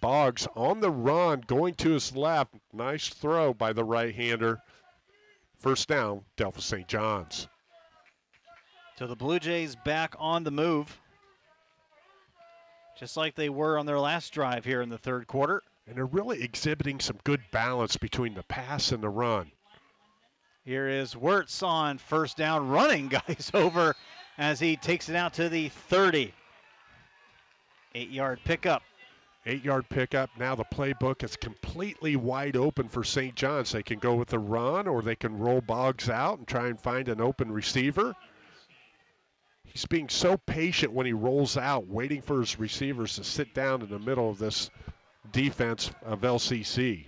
Boggs on the run, going to his left. Nice throw by the right hander. First down, Delphos St. John's. So the Blue Jays back on the move. Just like they were on their last drive here in the third quarter. And they're really exhibiting some good balance between the pass and the run. Here is Wirtz on first down, running *laughs* guys over as he takes it out to the 30. Eight yard pickup. Eight yard pickup. Now the playbook is completely wide open for St. John's. They can go with the run or they can roll Boggs out and try and find an open receiver. He's being so patient when he rolls out, waiting for his receivers to sit down in the middle of this defense of LCC.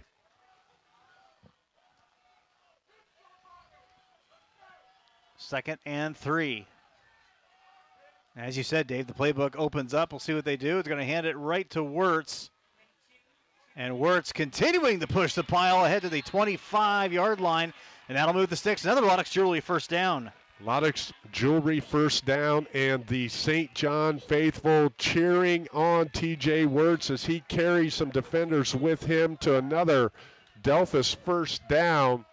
Second and three. As you said, Dave, the playbook opens up. We'll see what they do. It's going to hand it right to Wirtz. And Wirtz continuing to push the pile ahead to the 25 yard line. And that'll move the sticks. Another Laudix Jewelry first down. Laudix Jewelry first down, and the St. John faithful cheering on TJ Wirtz as he carries some defenders with him to another Delphos first down.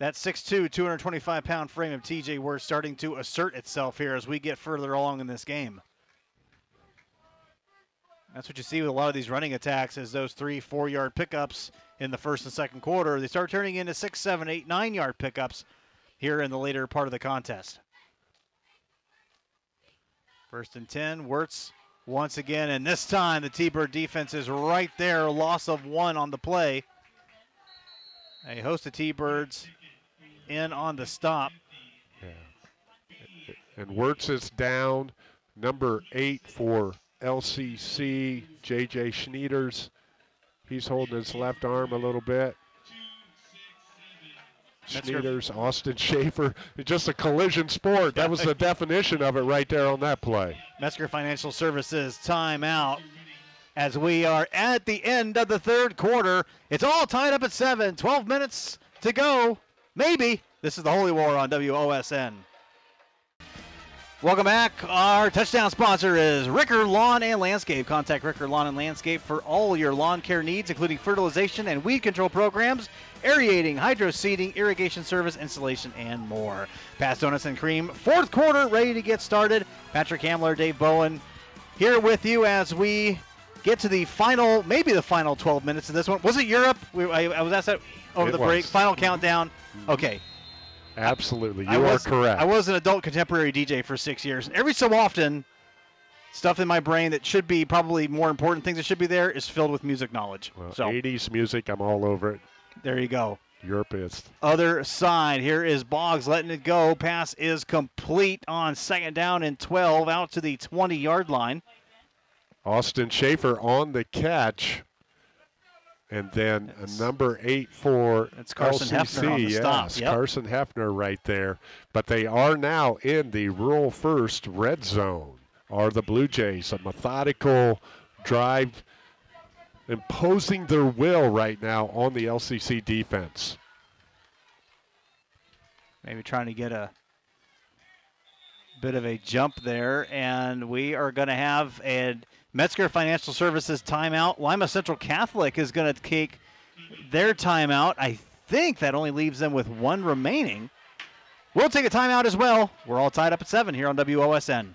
That 6'2, 225 pound frame of TJ Wirtz starting to assert itself here as we get further along in this game. That's what you see with a lot of these running attacks is those three, four yard pickups in the first and second quarter. They start turning into six, seven, eight, nine yard pickups here in the later part of the contest. First and 10, Wirtz once again, and this time the T-Bird defense is right there, loss of one on the play. A host of T-Birds in on the stop. Yeah. And Wirtz is down. Number eight for LCC, JJ Schneiders. He's holding his left arm a little bit. Schneiders, Austin Schaefer. It's just a collision sport. That was the *laughs* definition of it right there on that play. Metzger Financial Services timeout as we are at the end of the third quarter. It's all tied up at seven. 12 minutes to go. Maybe. This is the Holy War on WOSN. Welcome back. Our touchdown sponsor is Ricker Lawn and Landscape. Contact Ricker Lawn and Landscape for all your lawn care needs, including fertilization and weed control programs, aerating, hydro seeding, irrigation service, installation, and more. Pat's Donuts and Kreme, fourth quarter, ready to get started. Patrick Hamler, Dave Bowen, here with you as we get to the final, maybe the final 12 minutes of this one. Was it Europe? We, I, I was asked that over It the break. Final mm-hmm. countdown. Mm-hmm. Okay. Absolutely, you I are was, correct. I was an adult contemporary DJ for six years. And every so often, stuff in my brain that should be probably more important things that should be there is filled with music knowledge. Well, so 80s music, I'm all over it. there you go. Europe is. Other side. Here is Boggs letting it go. Pass is complete on second down and 12 out to the 20 yard line. Austin Schaefer on the catch. And then Yes. number eight for That's Carson LCC. Hefner on the yes. Yep. Carson Hefner right there. But they are now in the rural first red zone. Are the Blue Jays a methodical drive, imposing their will right now on the LCC defense? Maybe trying to get a bit of a jump there. And we are going to have a Metzger Financial Services timeout. Lima Central Catholic is going to take their timeout. I think that only leaves them with one remaining. We'll take a timeout as well. We're all tied up at 7 here on WOSN.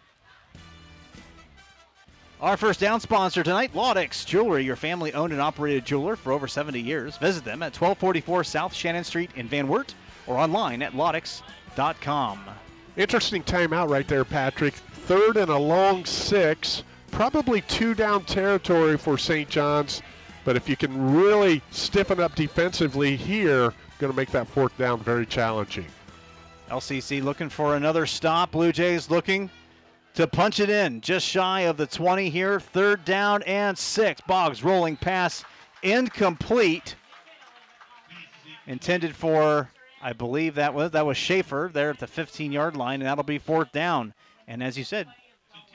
Our first down sponsor tonight, Laudix Jewelry, your family owned and operated jeweler for over 70 years. Visit them at 1244 South Shannon Street in Van Wert or online at laudix.com. Interesting timeout right there, Patrick. Third and a long six. Probably two down territory for St. John's. But if you can really stiffen up defensively here, going to make that fourth down very challenging. LCC looking for another stop. Blue Jays looking to punch it in just shy of the 20 here. Third down and six. Boggs rolling pass incomplete. Intended for, I believe that was that was Schaefer there at the 15 yard line, and that'll be fourth down. And as you said,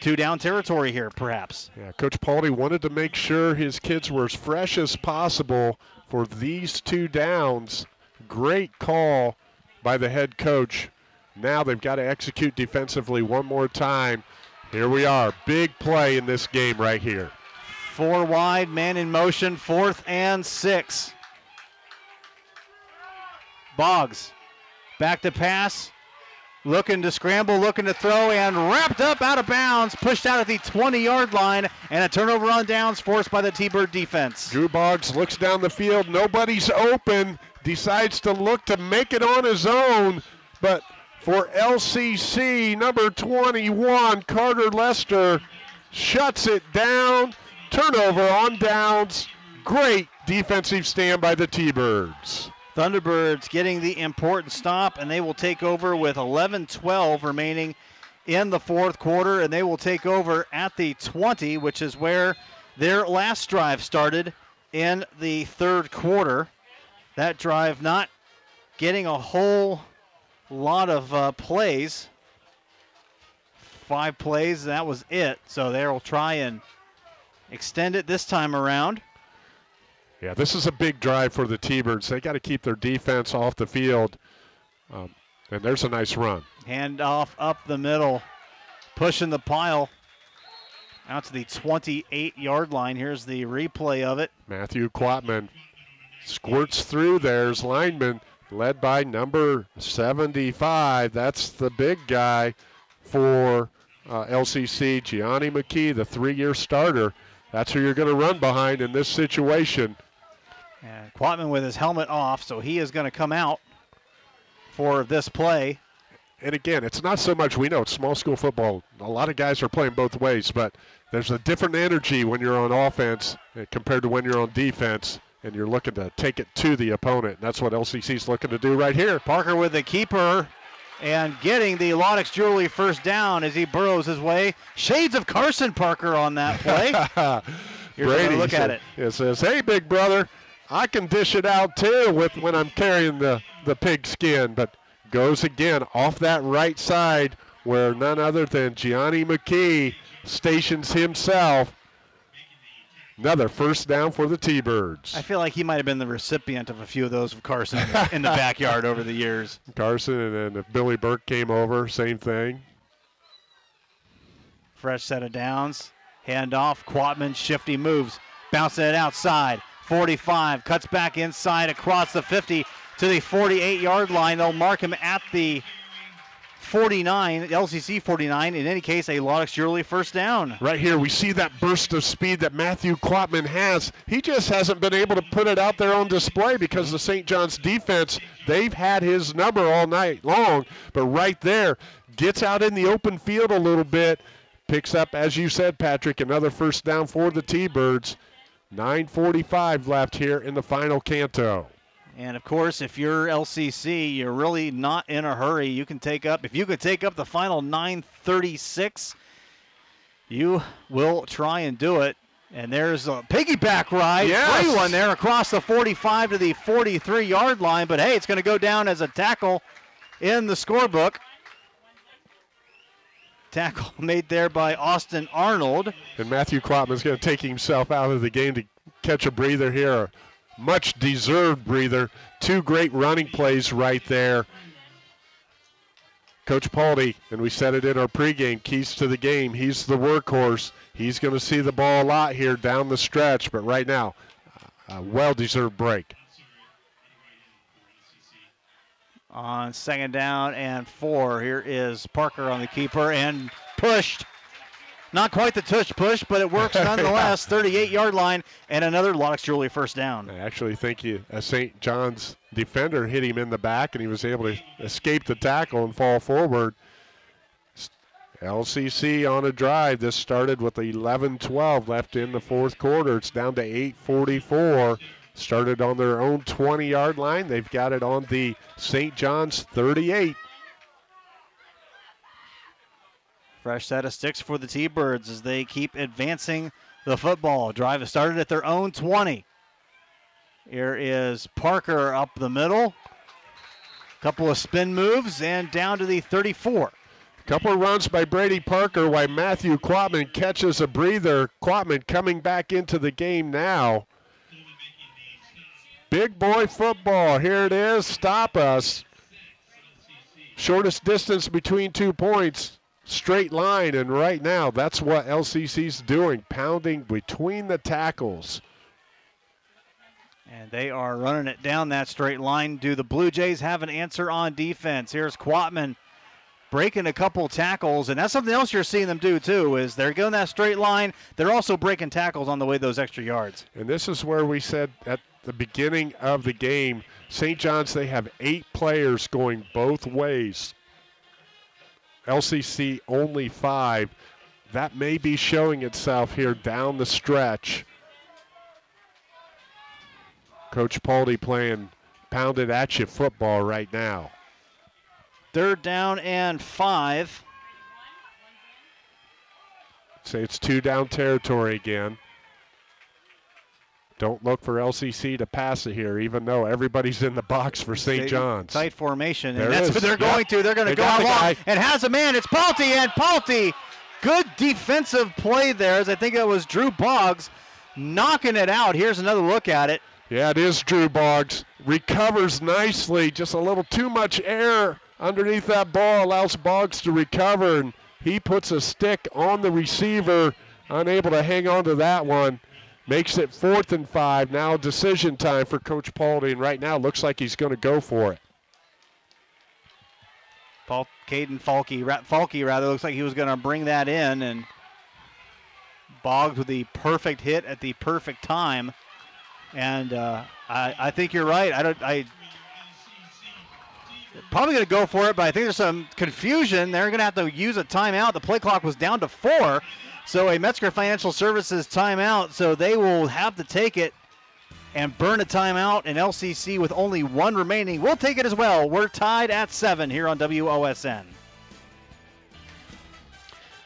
two down territory here, perhaps. Yeah, Coach Pauly wanted to make sure his kids were as fresh as possible for these two downs. Great call by the head coach. Now they've got to execute defensively one more time. Here we are. Big play in this game right here. Four wide, man in motion, fourth and six. Boggs back to pass, looking to scramble, looking to throw, and wrapped up out of bounds, pushed out at the 20 yard line, and a turnover on downs forced by the T Bird defense. Drew Boggs looks down the field. Nobody's open. Decides to look to make it on his own. But for LCC, number 21, Carter Lester shuts it down. Turnover on downs. Great defensive stand by the T Birds. Thunderbirds getting the important stop, and they will take over with 11 12 remaining in the fourth quarter, and they will take over at the 20, which is where their last drive started in the third quarter. That drive not getting a whole lot of uh, plays. Five plays, that was it. So they'll try and extend it this time around. Yeah, this is a big drive for the T Birds. They got to keep their defense off the field. Um, and there's a nice run. Hand off up the middle, pushing the pile out to the 28 yard line. Here's the replay of it. Matthew Quatman squirts through there's lineman led by number 75. That's the big guy for uh, LCC, Gianni McKee, the three-year starter. That's who you're going to run behind in this situation. And Quatman with his helmet off, so he is going to come out for this play. And again, it's not so much we know it's small school football. A lot of guys are playing both ways, but there's a different energy when you're on offense uh, compared to when you're on defense, and you're looking to take it to the opponent. And that's what LCC's looking to do right here. Parker with the keeper and getting the Laudix Jewelry first down as he burrows his way. Shades of Carson Parker on that play. *laughs* Here's another Brady look at it. It says, "Hey, big brother, I can dish it out too with when I'm carrying the the pig skin." But goes again off that right side where none other than Gianni McKee stations himself. Another first down for the T-Birds. I feel like he might have been the recipient of a few of those of Carson in the *laughs* backyard over the years. Carson and then if Billy Burke came over, same thing. Fresh set of downs. Hand off. Quatman shifty moves. Bouncing it outside. 45. Cuts back inside across the 50 to the 48 yard line. They'll mark him at the 49, LCC 49. In any case, a Laudix Jewelry first down. Right here, we see that burst of speed that Matthew Quatman has. He just hasn't been able to put it out there on display because the St. John's defense, they've had his number all night long. But right there, gets out in the open field a little bit, picks up, as you said, Patrick, another first down for the T-Birds. 9.45 left here in the final canto. And of course, if you're LCC, you're really not in a hurry. You can take up, if you could take up the final 936, you will try and do it. And there's a piggyback ride. Yes. Free one there across the 45 to the 43 yard line. But hey, it's going to go down as a tackle in the scorebook. Tackle *laughs* made there by Austin Arnold. And Matthew Quatman's going to take himself out of the game to catch a breather here much deserved breather. Two great running plays right there. Coach Palte, and we said it in our pregame, keys to the game. He's the workhorse. He's going to see the ball a lot here down the stretch, but right now, a well deserved break. On second down and four, here is Parker on the keeper and pushed not quite the touch push, but it works *laughs* nonetheless. 38 yard line and another Laudix Jewelry first down. I actually think you, a St. John's defender hit him in the back and he was able to escape the tackle and fall forward. LCC on a drive. This started with 11 12 left in the fourth quarter. It's down to 844. Started on their own 20 yard line. They've got it on the St. John's 38. Fresh set of sticks for the T-Birds as they keep advancing the football. Drive has started at their own 20. Here is Parker up the middle. Couple of spin moves and down to the 34. Couple of runs by Brady Parker while Matthew Quatman catches a breather. Quatman coming back into the game now. Big boy football. Here it is. Stop us. Shortest distance between two points straight line, and right now that's what LCC's doing, pounding between the tackles. And they are running it down that straight line. Do the Blue Jays have an answer on defense? Here's Quatman breaking a couple tackles, and that's something else you're seeing them do too. Is they're going that straight line. They're also breaking tackles on the way those extra yards. And this is where we said at the beginning of the game, St. John's they have eight players going both ways LCC only five. That may be showing itself here down the stretch. Coach Palte playing pounded at you football right now. Third down and five. Say it's two down territory again. Don't look for LCC to pass it here, even though everybody's in the box for St. John's. Tight formation, there and that's is. what they're yep. going to. They're going to go got the along guy. and has a man. It's Palti, and Palti, Good defensive play there, as I think it was Drew Boggs knocking it out. Here's another look at it. Yeah, it is Drew Boggs. Recovers nicely, just a little too much air underneath that ball allows Boggs to recover, and he puts a stick on the receiver, unable to hang on to that one. Makes it fourth and five. Now decision time for Coach Palte, and right now looks like he's going to go for it. Paul Caden Falky, Falky rather looks like he was going to bring that in, and Boggs with the perfect hit at the perfect time. And uh, I, I think you're right. I don't. I probably going to go for it, but I think there's some confusion. They're going to have to use a timeout. The play clock was down to four, so a Metzger Financial Services timeout. So they will have to take it and burn a timeout. And LCC with only one remaining will take it as well. We're tied at seven here on WOSN.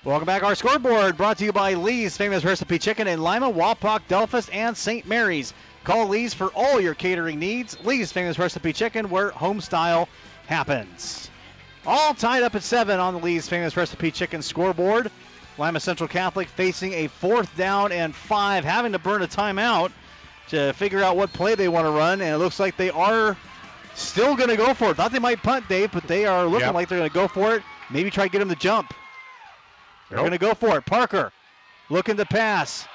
Welcome back. Our scoreboard brought to you by Lee's Famous Recipe Chicken in Lima, Wapak, Delphos, and St. Mary's. Call Lee's for all your catering needs. Lee's Famous Recipe Chicken, where home style happens. All tied up at seven on the Lee's Famous Recipe Chicken scoreboard. Lima Central Catholic facing a fourth down and five, having to burn a timeout to figure out what play they want to run, and it looks like they are still going to go for it. Thought they might punt, Dave, but they are looking Yep. like they're going to go for it. Maybe try to get him to jump. They're Nope. going to go for it. Parker looking to pass.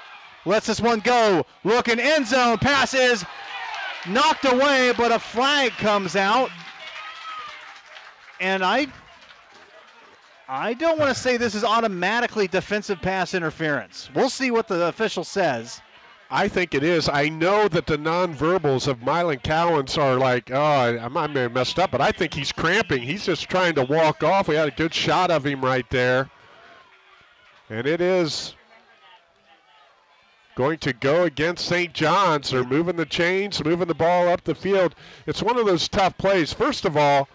Lets this one go. Looking end zone. Pass is knocked away, but a flag comes out. And I I don't want to say this is automatically defensive pass interference. We'll see what the official says. I think it is. I know that the nonverbals of Mylan Cowens are like, oh, I might have messed up, but I think he's cramping. He's just trying to walk off. We had a good shot of him right there. And it is going to go against St. John's. They're moving the chains, moving the ball up the field. It's one of those tough plays. First of all,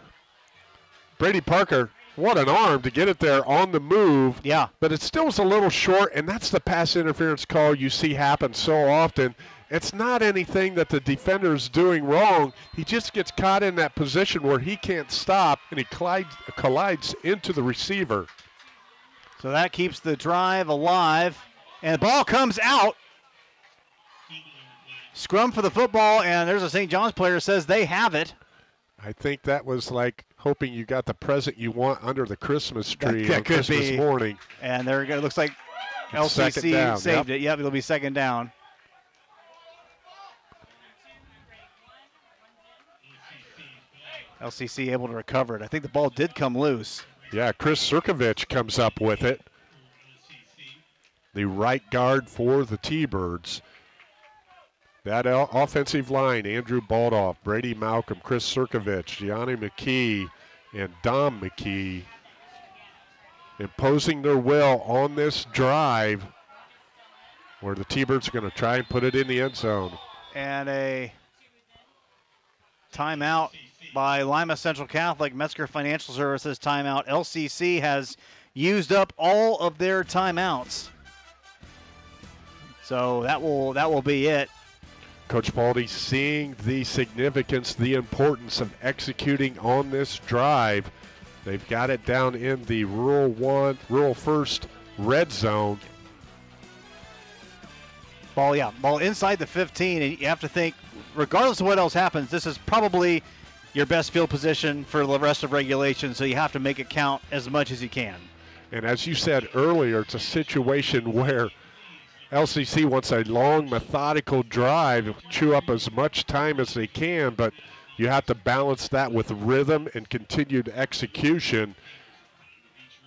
Brady Parker, what an arm to get it there on the move. Yeah. But it still was a little short, and that's the pass interference call you see happen so often. It's not anything that the defender is doing wrong. He just gets caught in that position where he can't stop, and he collides, collides into the receiver. So that keeps the drive alive. And the ball comes out. Scrum for the football, and there's a St. John's player says they have it. I think that was like hoping you got the present you want under the Christmas tree that on could Christmas be. morning. And there it looks like It's LCC saved yep. it. Yep, it'll be second down. LCC able to recover it. I think the ball did come loose. Yeah, Chris Sirkovich comes up with it. The right guard for the T-Birds. That offensive line, Andrew Baldoff, Brady Malcolm, Chris Sirkovich, Gianni McKee, and Dom McKee imposing their will on this drive where the T-Birds are going to try and put it in the end zone. And a timeout by Lima Central Catholic Metzger Financial Services timeout. LCC has used up all of their timeouts. So that will that will be it. Coach Palte seeing the significance, the importance of executing on this drive. They've got it down in the rural one, rural first red zone. Ball, yeah, ball inside the 15, and you have to think, regardless of what else happens, this is probably your best field position for the rest of regulation. So you have to make it count as much as you can. And as you said earlier, it's a situation *laughs* where LCC wants a long, methodical drive, chew up as much time as they can, but you have to balance that with rhythm and continued execution.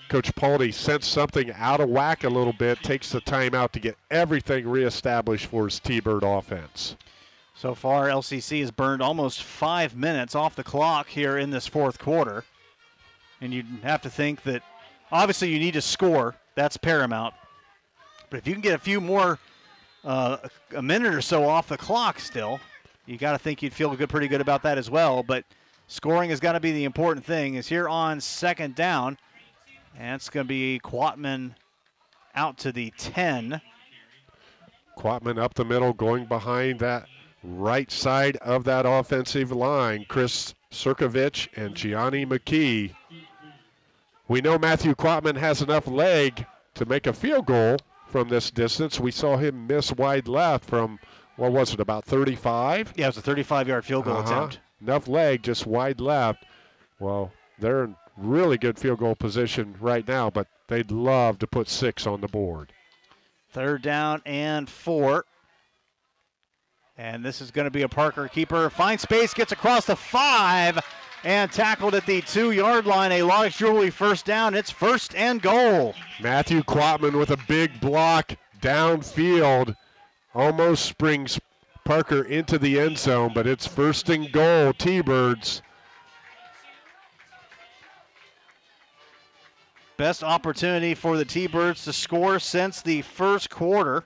Coach Palte sensed something out of whack a little bit, takes the time out to get everything reestablished for his T-Bird offense. So far, LCC has burned almost five minutes off the clock here in this fourth quarter. And you'd have to think that obviously you need to score. That's paramount. But if you can get a few more, uh, a minute or so off the clock still, you got to think you'd feel good, pretty good about that as well. But scoring has got to be the important thing. Is here on second down. And it's going to be Quatman out to the 10. Quatman up the middle, going behind that right side of that offensive line. Chris Sirkovich and Gianni McKee. We know Matthew Quatman has enough leg to make a field goal from this distance. We saw him miss wide left from, what was it, about 35? Yeah, it was a 35 yard field goal Uh-huh. attempt. Enough leg, just wide left. Well, they're in really good field goal position right now, but they'd love to put six on the board. Third down and four. And this is going to be a Parker keeper. Finds space, gets across the five, and tackled at the two yard line. A Laudix Jewelry first down. It's first and goal. Matthew Quatman with a big block downfield almost springs Parker into the end zone, but it's first and goal, T-Birds. Best opportunity for the T Birds to score since the first quarter.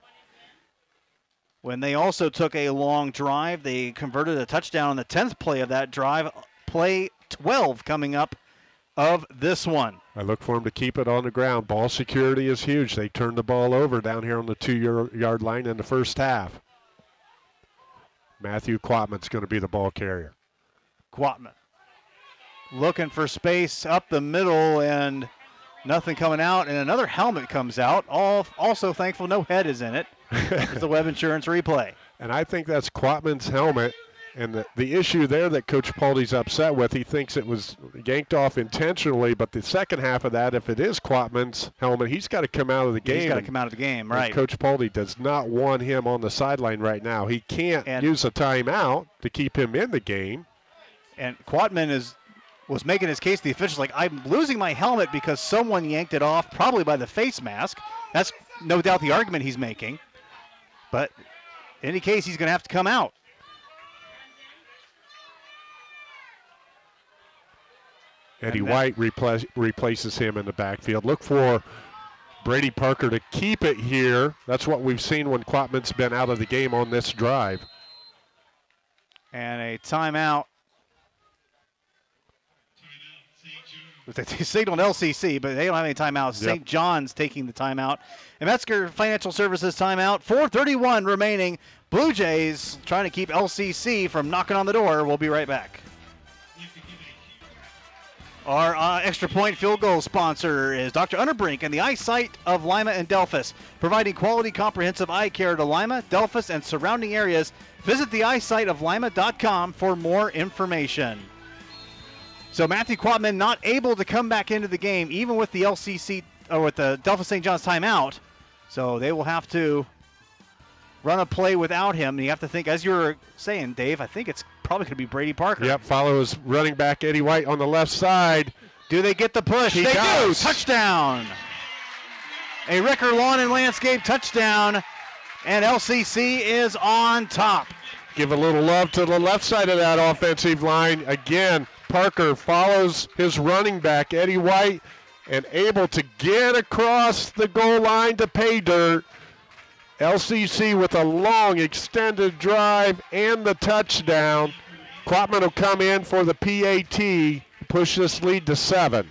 When they also took a long drive, they converted a touchdown on the 10th play of that drive. Play 12 coming up of this one. I look for him to keep it on the ground. Ball security is huge. They turned the ball over down here on the two-yard line in the first half. Matthew Quatman's going to be the ball carrier. Quatman looking for space up the middle and nothing coming out. And another helmet comes out. All, also thankful no head is in it. *laughs* it's a Webb Insurance replay. And I think that's Quatman's helmet. And the, the issue there that Coach Palte's upset with, he thinks it was yanked off intentionally. But the second half of that, if it is Quatman's helmet, he's got to come out of the game. He's got to come out of the game, right? And Coach Paldy does not want him on the sideline right now. He can't And- use a timeout to keep him in the game. And Quatman is was making his case to the officials like, I'm losing my helmet because someone yanked it off, probably by the face mask. That's no doubt the argument he's making. But in any case, he's going to have to come out. Eddie White repla- replaces him in the backfield. Look for Brady Parker to keep it here. That's what we've seen when Quatman's been out of the game on this drive. And a timeout. They *laughs* signaled LCC, but they don't have any timeouts. Yep. St. John's taking the timeout. And Metzger Financial Services timeout. 4:31 remaining. Blue Jays trying to keep LCC from knocking on the door. We'll be right back. Our uh, extra point field goal sponsor is Dr. Underbrink and the eyesight of Lima and Delphos, providing quality comprehensive eye care to Lima, Delphos, and surrounding areas. Visit the eyesight of Lima.com for more information. So Matthew Quatman not able to come back into the game, even with the LCC or with the Delphos St. John's timeout. So they will have to run a play without him. And you have to think, as you were saying, Dave, I think it's probably going to be Brady Parker. Yep, follows running back Eddie White on the left side. Do they get the push? He they does. do. Touchdown. A Ricker Lawn and Landscape touchdown, and LCC is on top. Give a little love to the left side of that offensive line. Again, Parker follows his running back, Eddie White, and able to get across the goal line to pay dirt. LCC with a long extended drive and the touchdown. Quatman will come in for the PAT, push this lead to seven.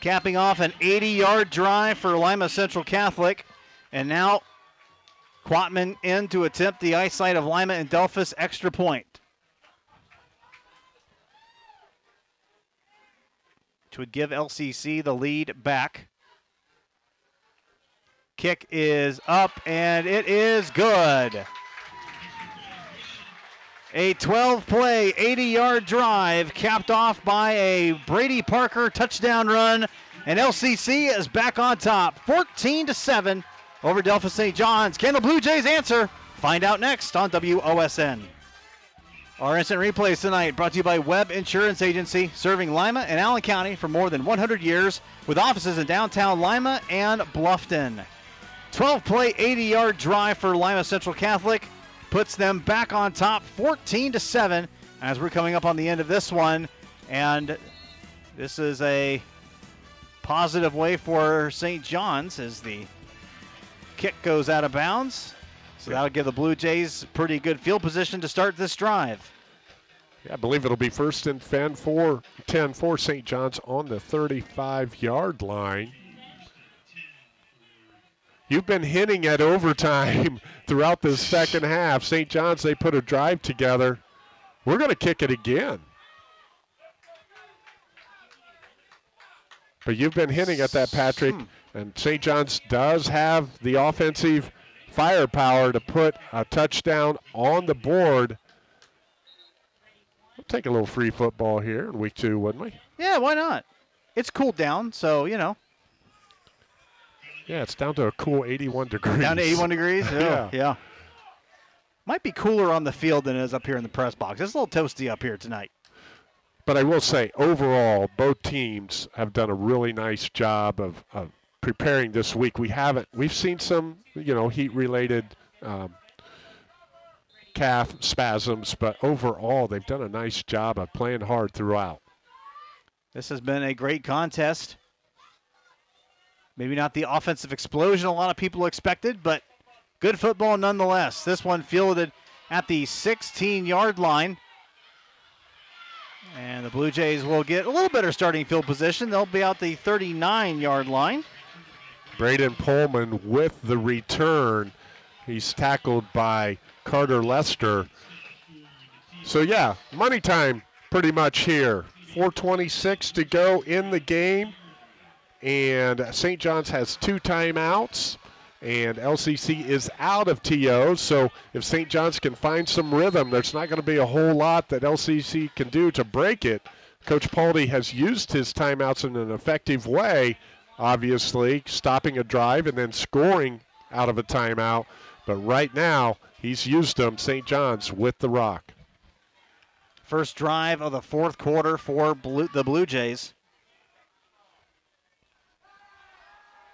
Capping off an 80 yard drive for Lima Central Catholic. And now Quatman in to attempt the eyesight of Lima and Delphos extra point. Which would give LCC the lead back. Kick is up and it is good. A 12 play, 80 yard drive capped off by a Brady Parker touchdown run. And LCC is back on top, 14 to 7 over Delphos St. John's. Can the Blue Jays answer? Find out next on WOSN. Our instant replays tonight brought to you by Webb Insurance Agency, serving Lima and Allen County for more than 100 years, with offices in downtown Lima and Bluffton. 12 play, 80 yard drive for Lima Central Catholic puts them back on top 14 to 7 as we're coming up on the end of this one and this is a positive way for St. John's as the kick goes out of bounds so that'll give the Blue Jays pretty good field position to start this drive Yeah, I believe it'll be first and 10 for 10 for St. John's on the 35 yard line. You've been hinting at overtime *laughs* throughout the second half. St. John's, they put a drive together. We're going to kick it again. But you've been hinting at that, Patrick. Hmm. And St. John's does have the offensive firepower to put a touchdown on the board. We'll take a little free football here in week two, wouldn't we? yeah why not it's cooled down so you know Yeah, it's down to a cool 81 degrees. down to 81 degrees *laughs* Yeah. yeah yeah might be cooler on the field than it is up here in the press box it's a little toasty up here tonight But I will say, overall, both teams have done a really nice job of, of preparing this week. We haven't, we've seen some, you know, heat-related um, calf spasms, but overall, they've done a nice job of playing hard throughout. This has been a great contest. Maybe not the offensive explosion a lot of people expected, but good football nonetheless. This one fielded at the 16 yard line. And the Blue Jays will get a little better starting field position. They'll be out the 39 yard line. Braden Pullman with the return. He's tackled by Carter Lester. So yeah, money time pretty much here. 426 to go in the game. And St. John's has two timeouts. And LCC is out of TO. So if St. John's can find some rhythm, there's not going to be a whole lot that LCC can do to break it. Coach Palte has used his timeouts in an effective way, obviously, stopping a drive and then scoring out of a timeout. But right now, he's used them, St. John's, with the rock. First drive of the fourth quarter for Blue, the Blue Jays.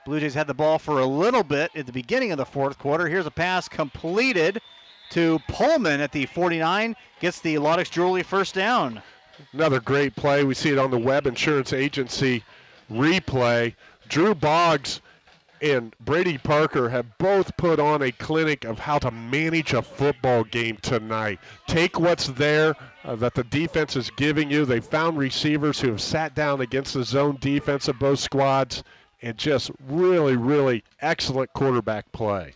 Blue Jays had the ball for a little bit at the beginning of the fourth quarter. Here's a pass completed to Pullman at the 49. Gets the Laudix Jewelry first down. Another great play. We see it on the Webb Insurance Agency replay. Drew Boggs and Brady Parker have both put on a clinic of how to manage a football game tonight. Take what's there uh, that the defense is giving you. They found receivers who have sat down against the zone defense of both squads and just really, really excellent quarterback play.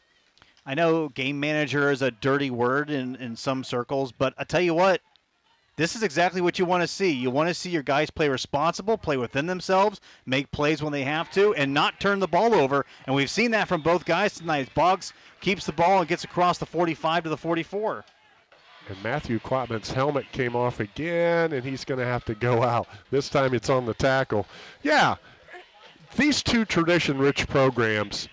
I know game manager is a dirty word in, in some circles, but I tell you what, this is exactly what you want to see. You want to see your guys play responsible, play within themselves, make plays when they have to, and not turn the ball over. And we've seen that from both guys tonight. Boggs keeps the ball and gets across the 45 to the 44. And Matthew Quatman's helmet came off again, and he's going to have to go out. This time it's on the tackle. Yeah, these two tradition rich programs,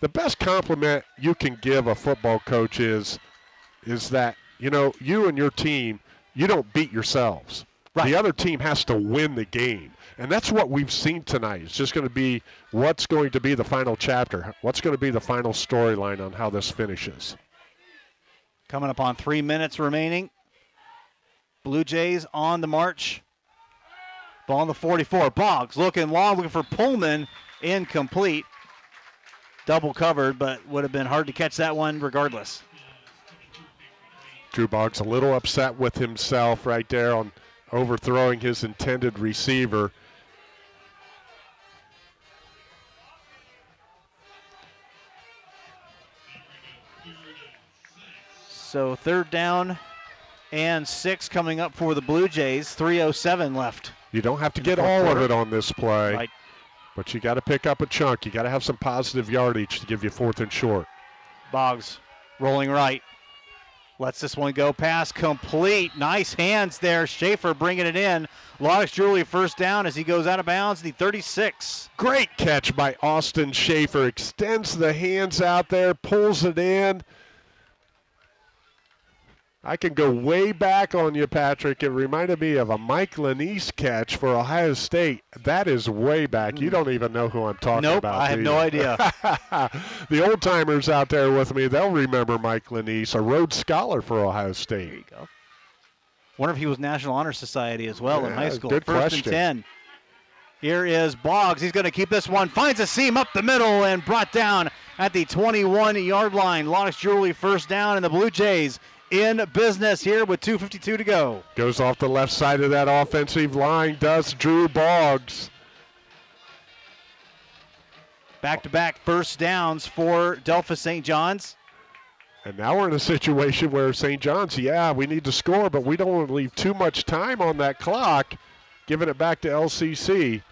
the best compliment you can give a football coach is, is that, you know, you and your team, you don't beat yourselves. Right. The other team has to win the game. And that's what we've seen tonight. It's just going to be what's going to be the final chapter, what's going to be the final storyline on how this finishes. Coming up on three minutes remaining. Blue Jays on the march. Ball on the 44. Boggs looking long, looking for Pullman. Incomplete. Double covered, but would have been hard to catch that one regardless. Drew Boggs a little upset with himself right there on overthrowing his intended receiver. So third down and six coming up for the Blue Jays. 3.07 left. You don't have to get all of it on this play, Right. but you got to pick up a chunk. You got to have some positive yardage to give you fourth and short. Boggs rolling right. Lets this one go past complete. Nice hands there. Schaefer bringing it in. Laudix Jewelry first down as he goes out of bounds. The 36. Great catch by Austin Schaefer. Extends the hands out there, pulls it in. I can go way back on you, Patrick. It reminded me of a Mike Lanese catch for Ohio State. That is way back. You hmm. don't even know who I'm talking Nope, about. I have no idea. *laughs* the old timers out there with me, they'll remember Mike Lanese, a Rhodes Scholar for Ohio State. There you go. Wonder if he was National Honor Society as well in high school. good First question. and 10. Here is Boggs. He's going to keep this one. Finds a seam up the middle and brought down at the 21 yard line. Laudix Jewelry first down, and the Blue Jays in business here with 2.52 to go. Goes off the left side of that offensive line, does Drew Boggs. Back to back first downs for Delphos St. John's. And now we're in a situation where St. John's, yeah, we need to score, but we don't want to leave too much time on that clock, giving it back to LCC.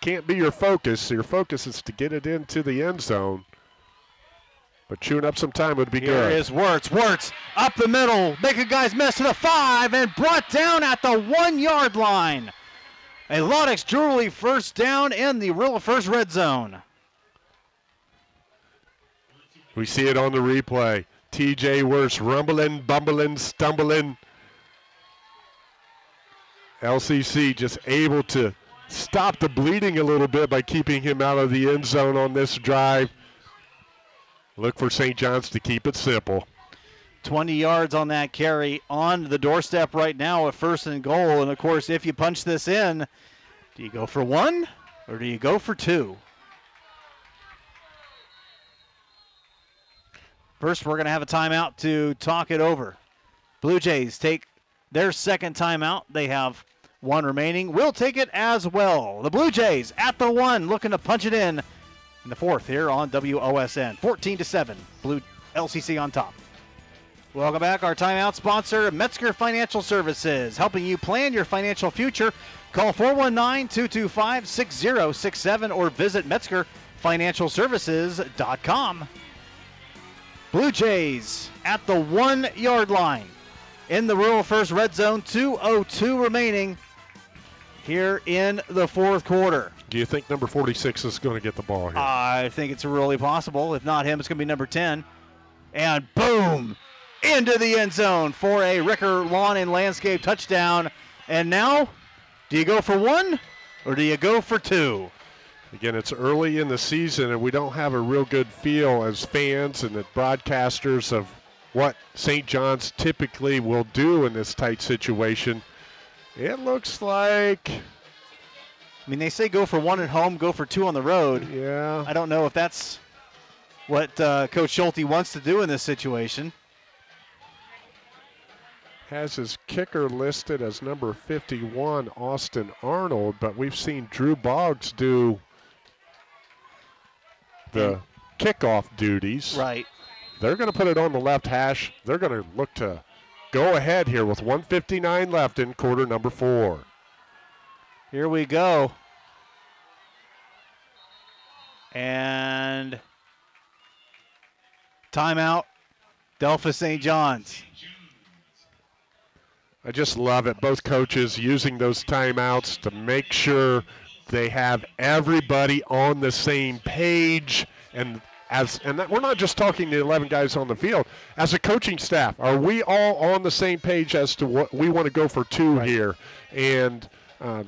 Can't be your focus. Your focus is to get it into the end zone. But chewing up some time would be Here good. is Wirtz. Wirtz up the middle, making guys miss to the five, and brought down at the one yard line. A Laudix Jewelry first down in the real first red zone. We see it on the replay. TJ Wirtz rumbling, bumbling, stumbling. LCC just able to stop the bleeding a little bit by keeping him out of the end zone on this drive. Look for St. John's to keep it simple. 20 yards on that carry on the doorstep right now a first and goal. And of course, if you punch this in, do you go for one or do you go for two? First, we're going to have a timeout to talk it over. Blue Jays take their second timeout. They have one remaining. We'll take it as well. The Blue Jays at the one, looking to punch it in in the fourth here on WOSN. 14 to 7. Blue LCC on top. Welcome back. Our timeout sponsor, Metzger Financial Services, helping you plan your financial future. Call 419 225 6067 or visit MetzgerFinancialServices.com. Blue Jays at the one yard line in the rural first red zone. 2.02 remaining here in the fourth quarter. Do you think number 46 is going to get the ball here? I think it's really possible. If not him, it's going to be number 10. And boom! into the end zone for a Ricker Lawn and Landscape touchdown. And now, do you go for one or do you go for two? Again, it's early in the season, and we don't have a real good feel as fans and the broadcasters of what St. John's typically will do in this tight situation. It looks like. I mean, they say go for one at home, go for two on the road. Yeah. I don't know if that's what uh, Coach Schulte wants to do in this situation. Has his kicker listed as number 51, Austin Arnold, but we've seen Drew Boggs do the kickoff duties. Right. They're going to put it on the left hash. They're going to look to go ahead here with 159 left in quarter number four. Here we go. And timeout, Delphos St. John's. I just love it. Both coaches using those timeouts to make sure they have everybody on the same page and as and that, we're not just talking the 11 guys on the field as a coaching staff are we all on the same page as to what we want to go for two Right. here and um,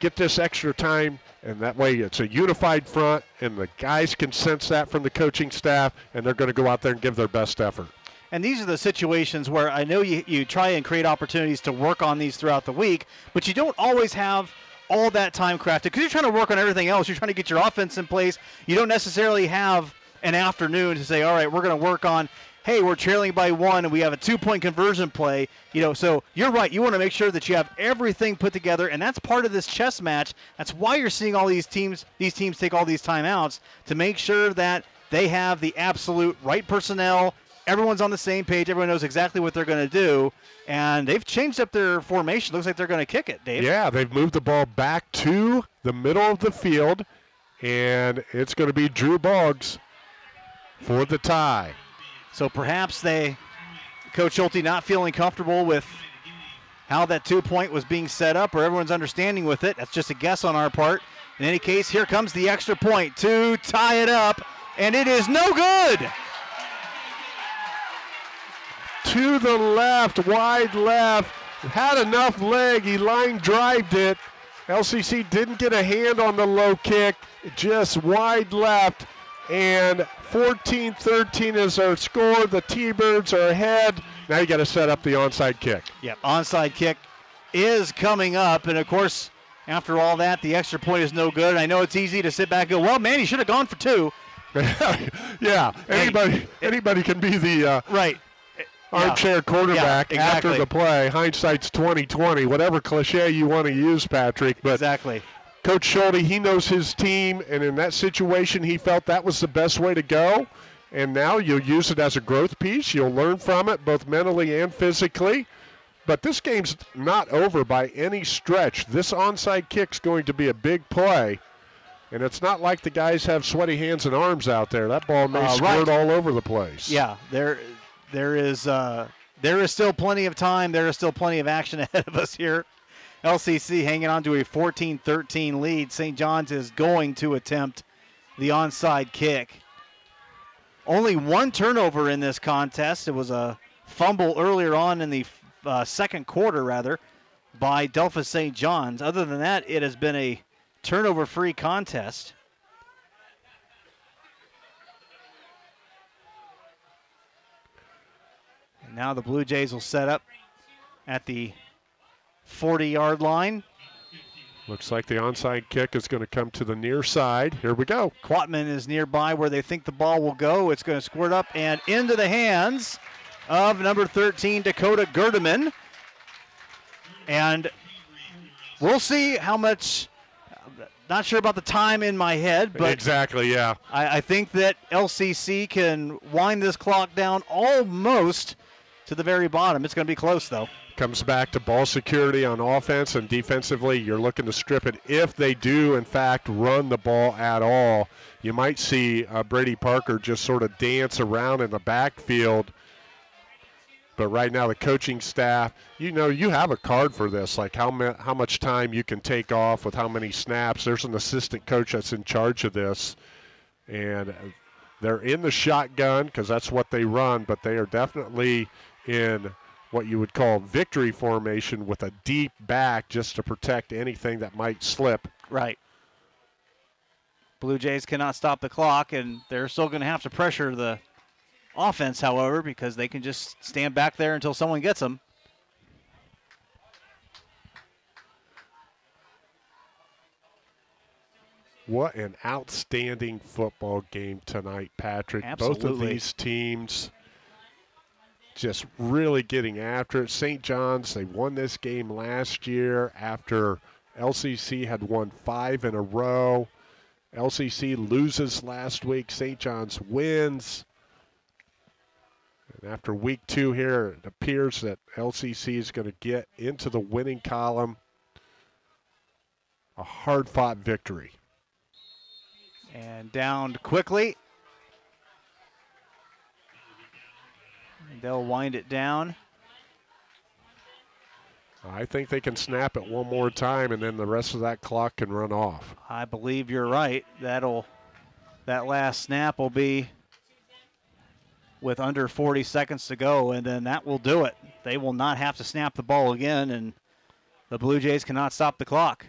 get this extra time and that way it's a unified front and the guys can sense that from the coaching staff and they're going to go out there and give their best effort And these are the situations where I know you, you try and create opportunities to work on these throughout the week, but you don't always have all that time crafted because you're trying to work on everything else. You're trying to get your offense in place. You don't necessarily have an afternoon to say, all right, we're going to work on. Hey, we're trailing by one, and we have a two-point conversion play. You know, so you're right. You want to make sure that you have everything put together, and that's part of this chess match. That's why you're seeing all these teams. These teams take all these timeouts to make sure that they have the absolute right personnel. Everyone's on the same page. Everyone knows exactly what they're going to do, and they've changed up their formation. Looks like they're going to kick it, Dave. Yeah, they've moved the ball back to the middle of the field, and it's going to be Drew Boggs for the tie. So perhaps they, Coach Schulte, not feeling comfortable with how that two point was being set up, or everyone's understanding with it. That's just a guess on our part. In any case, here comes the extra point to tie it up, and it is no good. To the left, wide left, had enough leg. He line drived it. LCC didn't get a hand on the low kick, just wide left. And 14 13 is our score. The T Birds are ahead. Now you got to set up the onside kick. Yep, onside kick is coming up, and of course, after all that, the extra point is no good. I know it's easy to sit back and go, well, man, he should have gone for two. *laughs* yeah, anybody anybody can be the uh, Right. armchair quarterback Yeah, after the play. Hindsight's 2020, whatever cliche you want to use, Patrick. But Exactly. Coach Schulte, he knows his team, and in that situation, he felt that was the best way to go. And now you'll use it as a growth piece. You'll learn from it, both mentally and physically. But this game's not over by any stretch. This onside kick's going to be a big play. And it's not like the guys have sweaty hands and arms out there. That ball may Uh, squirt right. all over the place. Yeah, there, there is, uh, there is still plenty of time. There is still plenty of action *laughs* ahead of us here. LCC hanging on to a 14-13 lead. St. John's is going to attempt the onside kick. Only one turnover in this contest. It was a fumble earlier on in the uh, second quarter, rather, by Delphos St. John's. Other than that, it has been a turnover-free contest. And now the Blue Jays will set up at the 40 yard line. Looks like the onside kick is going to come to the near side. Here we go. Quatman is nearby where they think the ball will go. It's going to squirt up and into the hands of number 13, Dakota Gerdeman. And we'll see how much. Not sure about the time in my head, but exactly, yeah. I, I think that LCC can wind this clock down almost to the very bottom. It's going to be close, though. Comes back to ball security on offense and defensively. You're looking to strip it if they do, in fact, run the ball at all. You might see uh, Brady Parker just sort of dance around in the backfield. But right now, the coaching staff, you know, you have a card for this, like how, ma- how much time you can take off with how many snaps. There's an assistant coach that's in charge of this. And They're in the shotgun because that's what they run, but they are definitely in what you would call victory formation with a deep back just to protect anything that might slip. Right. Blue Jays cannot stop the clock, and they're still going to have to pressure the offense, however, because they can just stand back there until someone gets them. What an outstanding football game tonight, Patrick. Absolutely. Both of these teams just really getting after it. St. John's, they won this game last year after LCC had won five in a row. LCC loses last week. St. John's wins. And after week two here, it appears that LCC is going to get into the winning column. A hard fought victory. And down quickly. They'll wind it down. I think they can snap it one more time, and then the rest of that clock can run off. I believe you're right. That'll that last snap will be with under 40 seconds to go, and then that will do it. They will not have to snap the ball again, and the Blue Jays cannot stop the clock.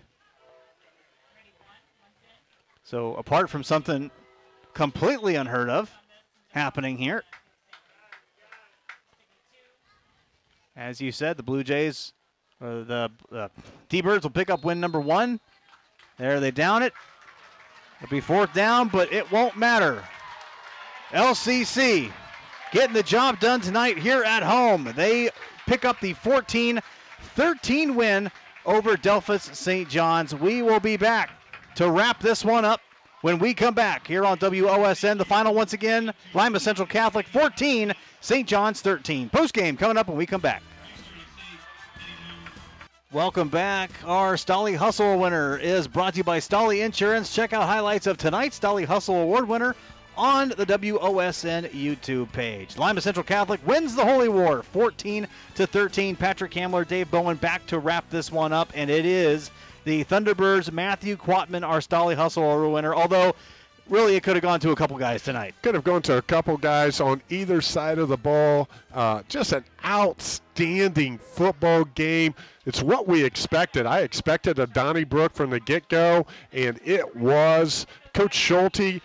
So, apart from something completely unheard of happening here, as you said, the Blue Jays, uh, the uh, T-Birds will pick up win number one. There they down it. It'll be fourth down, but it won't matter. LCC getting the job done tonight here at home. They pick up the 14 13 win over Delphos St. John's. We will be back to wrap this one up when we come back here on WOSN. The final once again Lima Central Catholic 14, St. John's 13. Post game coming up when we come back. Welcome back. Our Stolly Hustle winner is brought to you by Stolly Insurance. Check out highlights of tonight's Stolly Hustle Award winner on the WOSN YouTube page. Lima Central Catholic wins the Holy War 14 to 13. Patrick Hamler, Dave Bowen back to wrap this one up, and it is the Thunderbirds Matthew Quatman, our Stolly Hustle Award winner. Although really it could have gone to a couple guys tonight. Could have gone to a couple guys on either side of the ball. Uh, just an outstanding football game. It's what we expected. I expected a Donnybrook from the get go, and it was. Coach Schulte,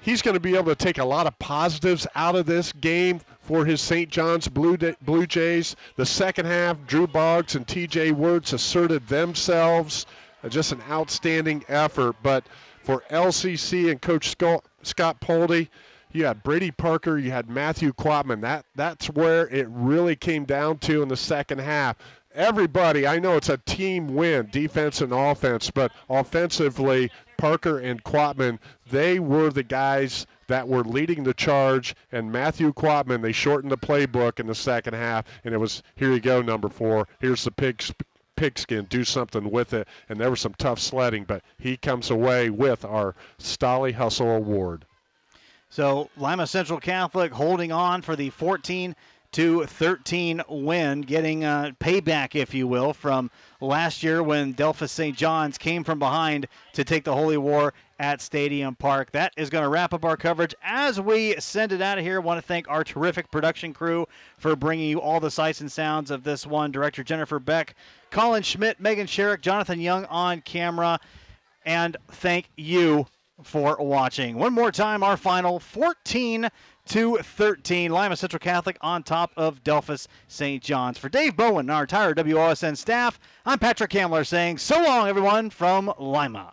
he's going to be able to take a lot of positives out of this game for his St. John's Blue, Blue Jays. The second half, Drew Boggs and TJ Wirtz asserted themselves. Uh, just an outstanding effort. But for LCC and Coach Scott Palte, you had Brady Parker, you had Matthew Quatman. That that's where it really came down to in the second half. Everybody, I know it's a team win, defense and offense, but offensively, Parker and Quatman, they were the guys that were leading the charge. And Matthew Quatman, they shortened the playbook in the second half, and it was here you go, number four. Here's the pig pigskin, do something with it. And there was some tough sledding, but he comes away with our Stolly Hustle Award. So Lima Central Catholic holding on for the 14 to 13 win, getting uh, payback, if you will, from last year when Delphos St. John's came from behind to take the Holy War at Stadium Park. That is going to wrap up our coverage as we send it out of here. I want to thank our terrific production crew for bringing you all the sights and sounds of this one. Director Jennifer Beck, Colin Schmidt, Megan Sherrick, Jonathan Young on camera, and thank you for watching. One more time, our final 14 to 13. Lima Central Catholic on top of Delphos St. John's. For Dave Bowen and our entire WOSN staff, I'm Patrick Hamler saying so long, everyone, from Lima.